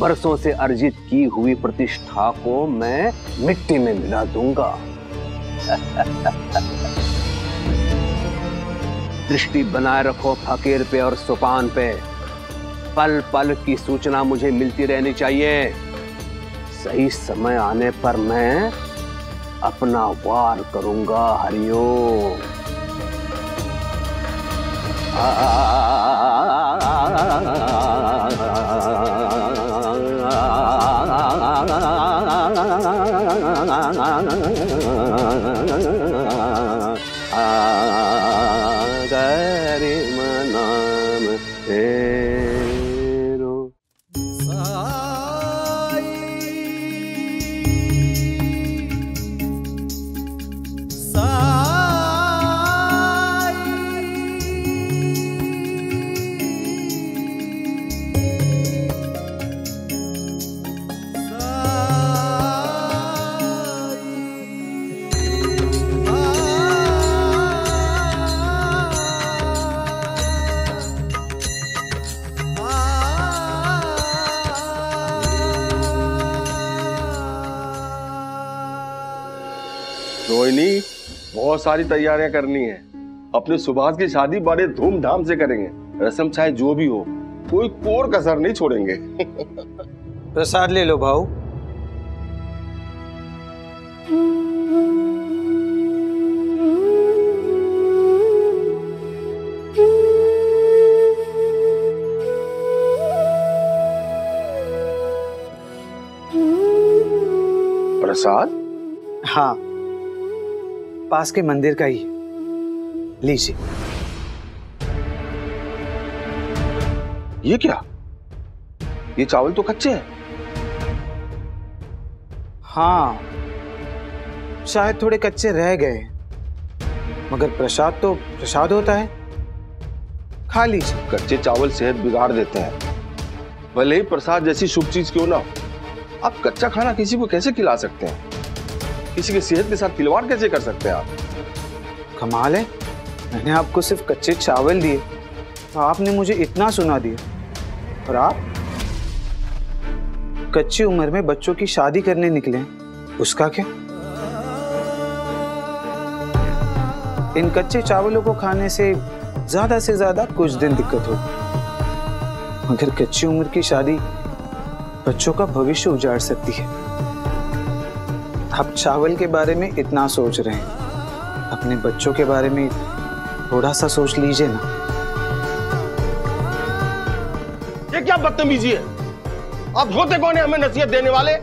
बरसों से अर्जित की हुई प्रतिष्ठा को मैं मिट्टी में मिला दूँगा। दृष्टि बनाए रखो फकीर पे और सुपान पे। पल पल की सूचना मुझे मिलती रहनी चाहिए। सही समय आने पर मैं अपना वार करूँगा हरिओम। गरिम बहुत सारी तैयारियाँ करनी है। अपने सुभाष की शादी बड़े धूमधाम से करेंगे। रसम चाहे जो भी हो, कोई कोर कसर नहीं छोड़ेंगे। प्रसाद ले लो भाऊ। प्रसाद? हाँ। पास के मंदिर का ही। लीजिए। ये क्या? ये चावल तो कच्चे हैं। हाँ शायद थोड़े कच्चे रह गए। मगर प्रसाद तो प्रसाद होता है। खा लीजिए। कच्चे चावल सेहत बिगाड़ देते हैं। भले ही प्रसाद जैसी शुभ चीज़ क्यों ना आप कच्चा खाना किसी को कैसे खिला सकते हैं? किसी की सेहत के साथ खिलवाड़ कैसे कर सकते हैं आप? कमाल है। मैंने आपको सिर्फ़ कच्चे चावल दिए तो आपने मुझे इतना सुना दिया। और आप? कच्ची उम्र में बच्चों की शादी करने निकले उसका क्या? इन कच्चे चावलों को खाने से ज़्यादा से ज़्यादा कुछ दिन दिक्कत हो मगर कच्ची उम्र की शादी बच्चों का भविष्य उजाड़ सकती है। आप चावल के बारे में इतना सोच रहे हैं। अपने बच्चों के बारे में थोड़ा सा सोच लीजिए ना। ये क्या बदतमीजी है? आप होते कौन है? हमें नसीहत देने वाले?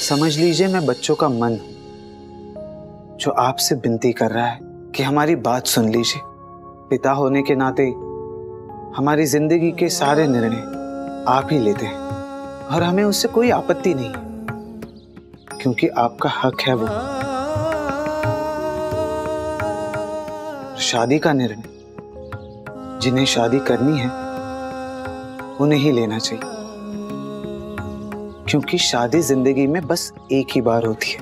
समझ लीजिए मैं बच्चों का मन हूँ, जो आपसे विनती कर रहा है कि हमारी बात सुन लीजिए। पिता होने के नाते हमारी ज़िंदगी के सारे निर्णय आप ही लेते हैं और हमें उससे कोई आपत्ति नहीं। क्योंकि आपका हक है वो। शादी का निर्णय, जिन्हें शादी करनी है, उन्हें ही लेना चाहिए। क्योंकि शादी ज़िंदगी में बस एक ही बार होती है।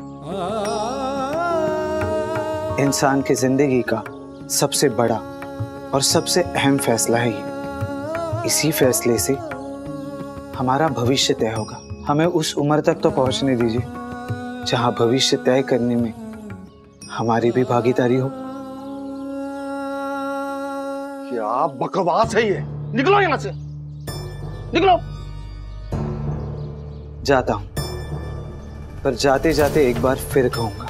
इंसान की ज़िंदगी का सबसे बड़ा और सबसे अहम फैसला है ये। इसी फैसले से हमारा भविष्य तय होगा। हमें उस उम्र तक तो पहुँचने दीजिए। जहाँ भविष्य तय करने में हमारी भी भागीदारी हो। क्या बकवास है ये? निकलो यहाँ से। निकलो। जाता हूँ पर जाते जाते एक बार फिर कहूँगा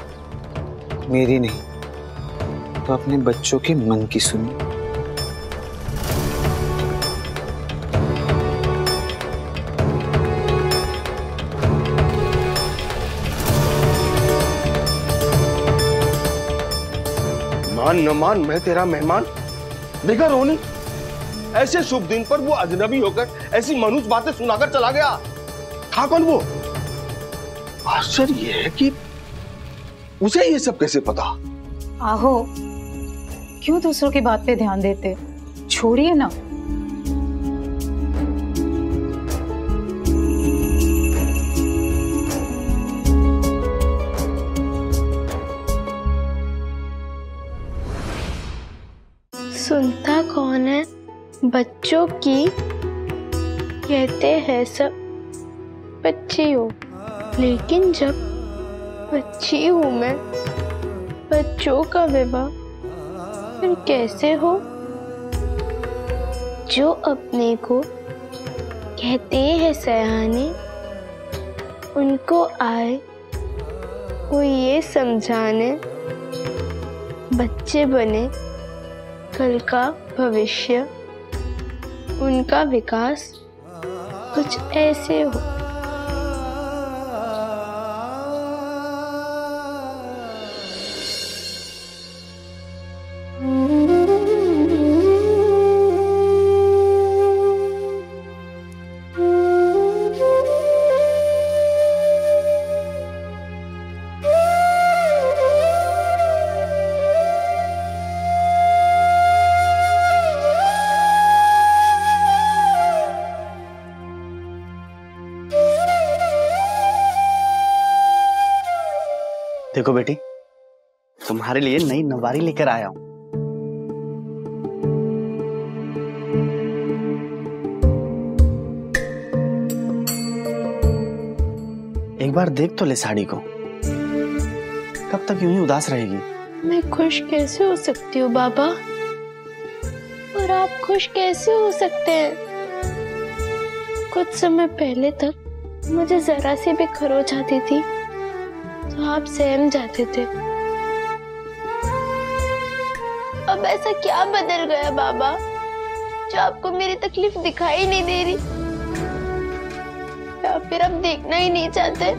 मेरी नहीं तो अपने बच्चों के मन की सुनिए। मान, न मान, मैं तेरा मेहमान। देखा रोनी, ऐसे शुभ दिन पर वो अजनबी होकर, ऐसी मनुष्य बातें सुनाकर चला गया। था कौन वो? आश्चर्य है कि उसे ये सब कैसे पता? आहो, क्यों दूसरों की बात पे ध्यान देते? छोड़िए ना। सुनता कौन है? बच्चों की कहते हैं सब बच्ची हो लेकिन जब बच्ची हूँ मैं, बच्चों का विवाह फिर कैसे हो? जो अपने को कहते हैं सयाने, उनको आए वो ये समझाने, बच्चे बने कल का भविष्य उनका विकास कुछ ऐसे हो। देखो बेटी, तुम्हारे लिए नई नवारी लेकर आया हूँ। एक बार देख तो ले साड़ी को। कब तक यूँ ही उदास रहेगी? मैं खुश कैसे हो सकती हूँ, बाबा? और आप खुश कैसे हो सकते हैं? कुछ समय पहले तक मुझे जरा सी भी खरोच आती थी। आप सहम जाते थे। अब ऐसा क्या बदल गया बाबा, जो आपको मेरी तकलीफ़ दिखाई नहीं दे रही? या फिर आप देखना ही नहीं चाहते?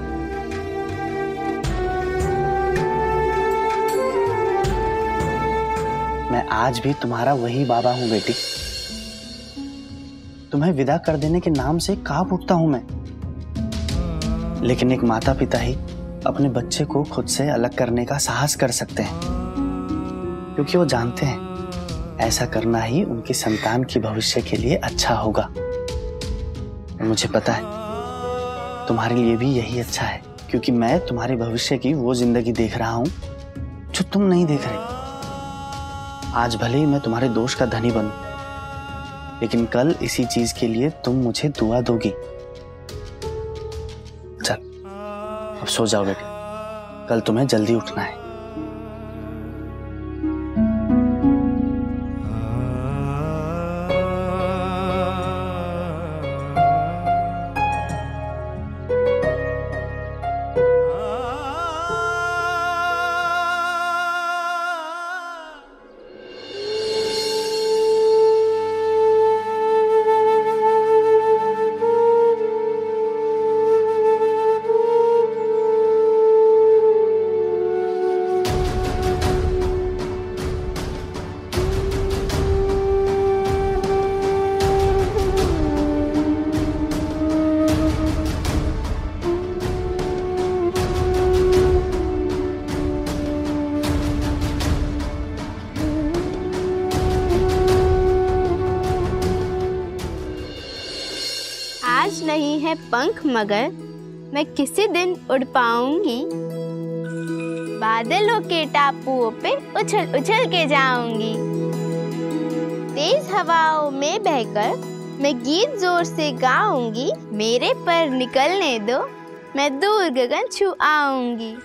मैं आज भी तुम्हारा वही बाबा हूँ, बेटी। तुम्हें विदा कर देने के नाम से काँप उठता हूँ मैं। लेकिन एक माता पिता ही अपने बच्चे को खुद से अलग करने का साहस कर सकते हैं। क्योंकि वो जानते हैं, ऐसा करना ही उनकी संतान की भविष्य के लिए अच्छा होगा। मुझे पता है, तुम्हारे लिए भी यही अच्छा है, क्योंकि मैं तुम्हारे भविष्य की वो ज़िंदगी देख रहा हूँ, जो तुम नहीं देख रहे। आज भले ही मैं तुम्हारे दोष का धनी बनूं, लेकिन कल इसी चीज़ के लिए तुम मुझे दुआ दोगी। अब सो जाओ बेटे। कल तुम्हें जल्दी उठना है। मगर मैं किसी दिन उड़ पाऊँगी। बादलों के टापुओं पे उछल उछल के जाऊँगी। तेज हवाओं में बहकर मैं गीत ज़ोर से गाऊँगी। मेरे पर निकलने दो, मैं दूर गगन छू आऊँगी।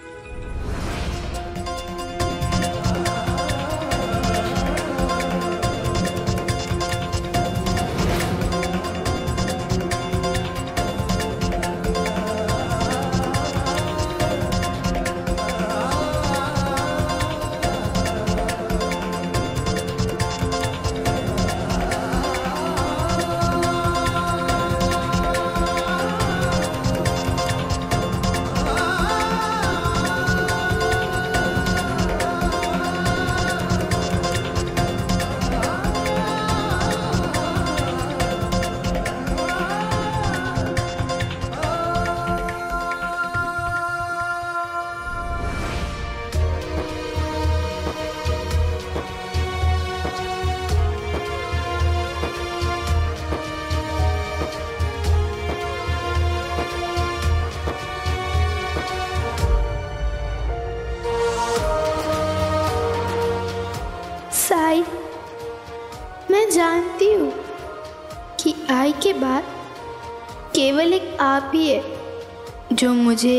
मुझे।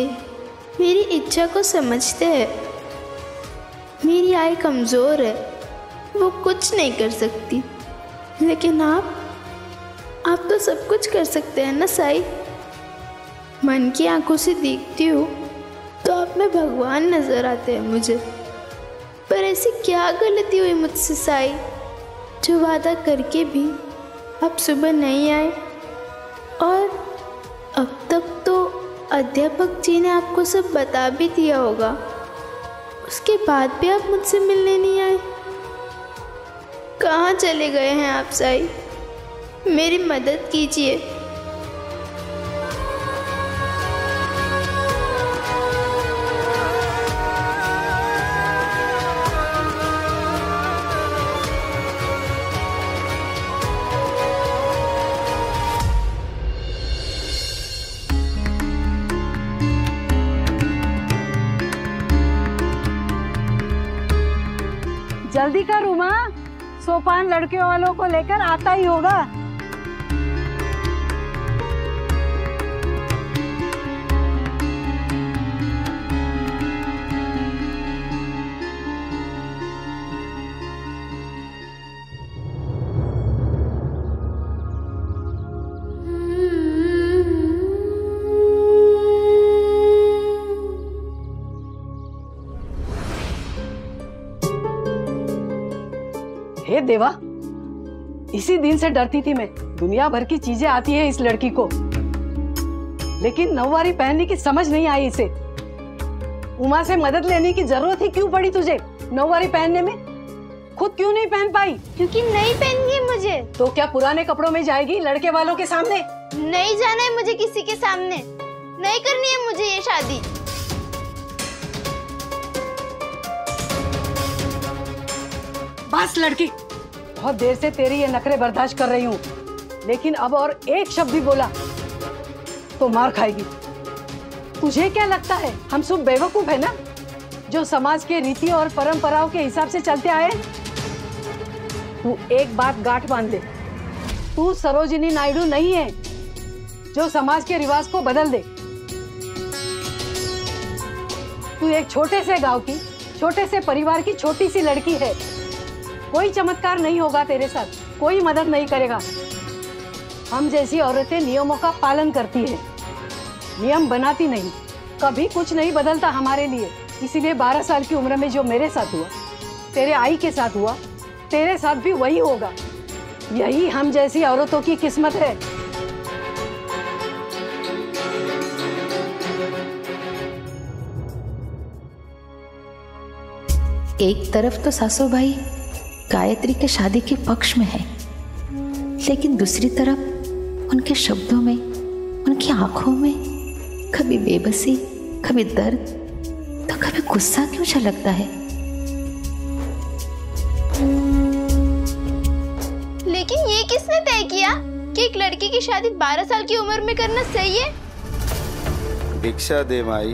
मेरी इच्छा को समझते हैं। मेरी आई कमज़ोर है। वो कुछ नहीं कर सकती। लेकिन आप आप तो सब कुछ कर सकते हैं ना, साई? मन की आँखों से देखती हूँ तो आप में भगवान नज़र आते हैं मुझे। पर ऐसी क्या गलती हुई मुझसे, साई? जो वादा करके भी आप सुबह नहीं आए। अध्यापक जी ने आपको सब बता भी दिया होगा। उसके बाद भी आप मुझसे मिलने नहीं आए। कहाँ चले गए हैं आप साई? मेरी मदद कीजिए। जल्दी कर उमा। सोपान लड़के वालों को लेकर आता ही होगा। देवा। इसी दिन से डरती थी मैं। दुनिया भर की चीज़ें आती है इस लड़की को। लेकिन नौवारी पहनने की समझ नहीं आई इसे। उमा से मदद लेने की ज़रूरत ही क्यों पड़ी तुझे नौवारी पहनने में? खुद क्यों नहीं पहन पाई? क्योंकि नहीं पहननी है मुझे। तो क्या पुराने कपड़ों में जाएगी लड़के वालों के सामने? नहीं जाना है मुझे किसी के सामने। नहीं करनी है मुझे ये शादी। बस लड़की। बहुत देर से तेरी ये नखरे बर्दाश्त कर रही हूँ। लेकिन अब और एक शब्द भी बोला तो मार खाएगी। तुझे क्या लगता है, हम सब बेवकूफ़ है ना? जो समाज के रीति और परंपराओं के हिसाब से चलते आए तू एक बात गांठ बाँध ले। तू सरोजिनी नायडू नहीं है, जो समाज के रिवाज को बदल दे। तू एक छोटे से गाँव की, छोटे से परिवार की छोटी सी लड़की है। कोई चमत्कार नहीं होगा तेरे साथ। कोई मदद नहीं करेगा। हम जैसी औरतें नियमों का पालन करती है। नियम बनाती नहीं। कभी कुछ नहीं बदलता हमारे लिए। इसीलिए बारह साल की उम्र में जो मेरे साथ हुआ, तेरे आई के साथ हुआ, तेरे साथ भी वही होगा। यही हम जैसी औरतों की किस्मत है। एक तरफ़ तो सासू भाई गायत्री के शादी के पक्ष में है। लेकिन दूसरी तरफ़ उनके शब्दों में उनकी आँखों में कभी बेबसी कभी दर्द तो कभी गुस्सा क्यों झलकता है? लेकिन ये किसने तय किया कि एक लड़की की शादी 12 साल की उम्र में करना सही है? भिक्षा दे माई।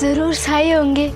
ज़रूर साई होंगे।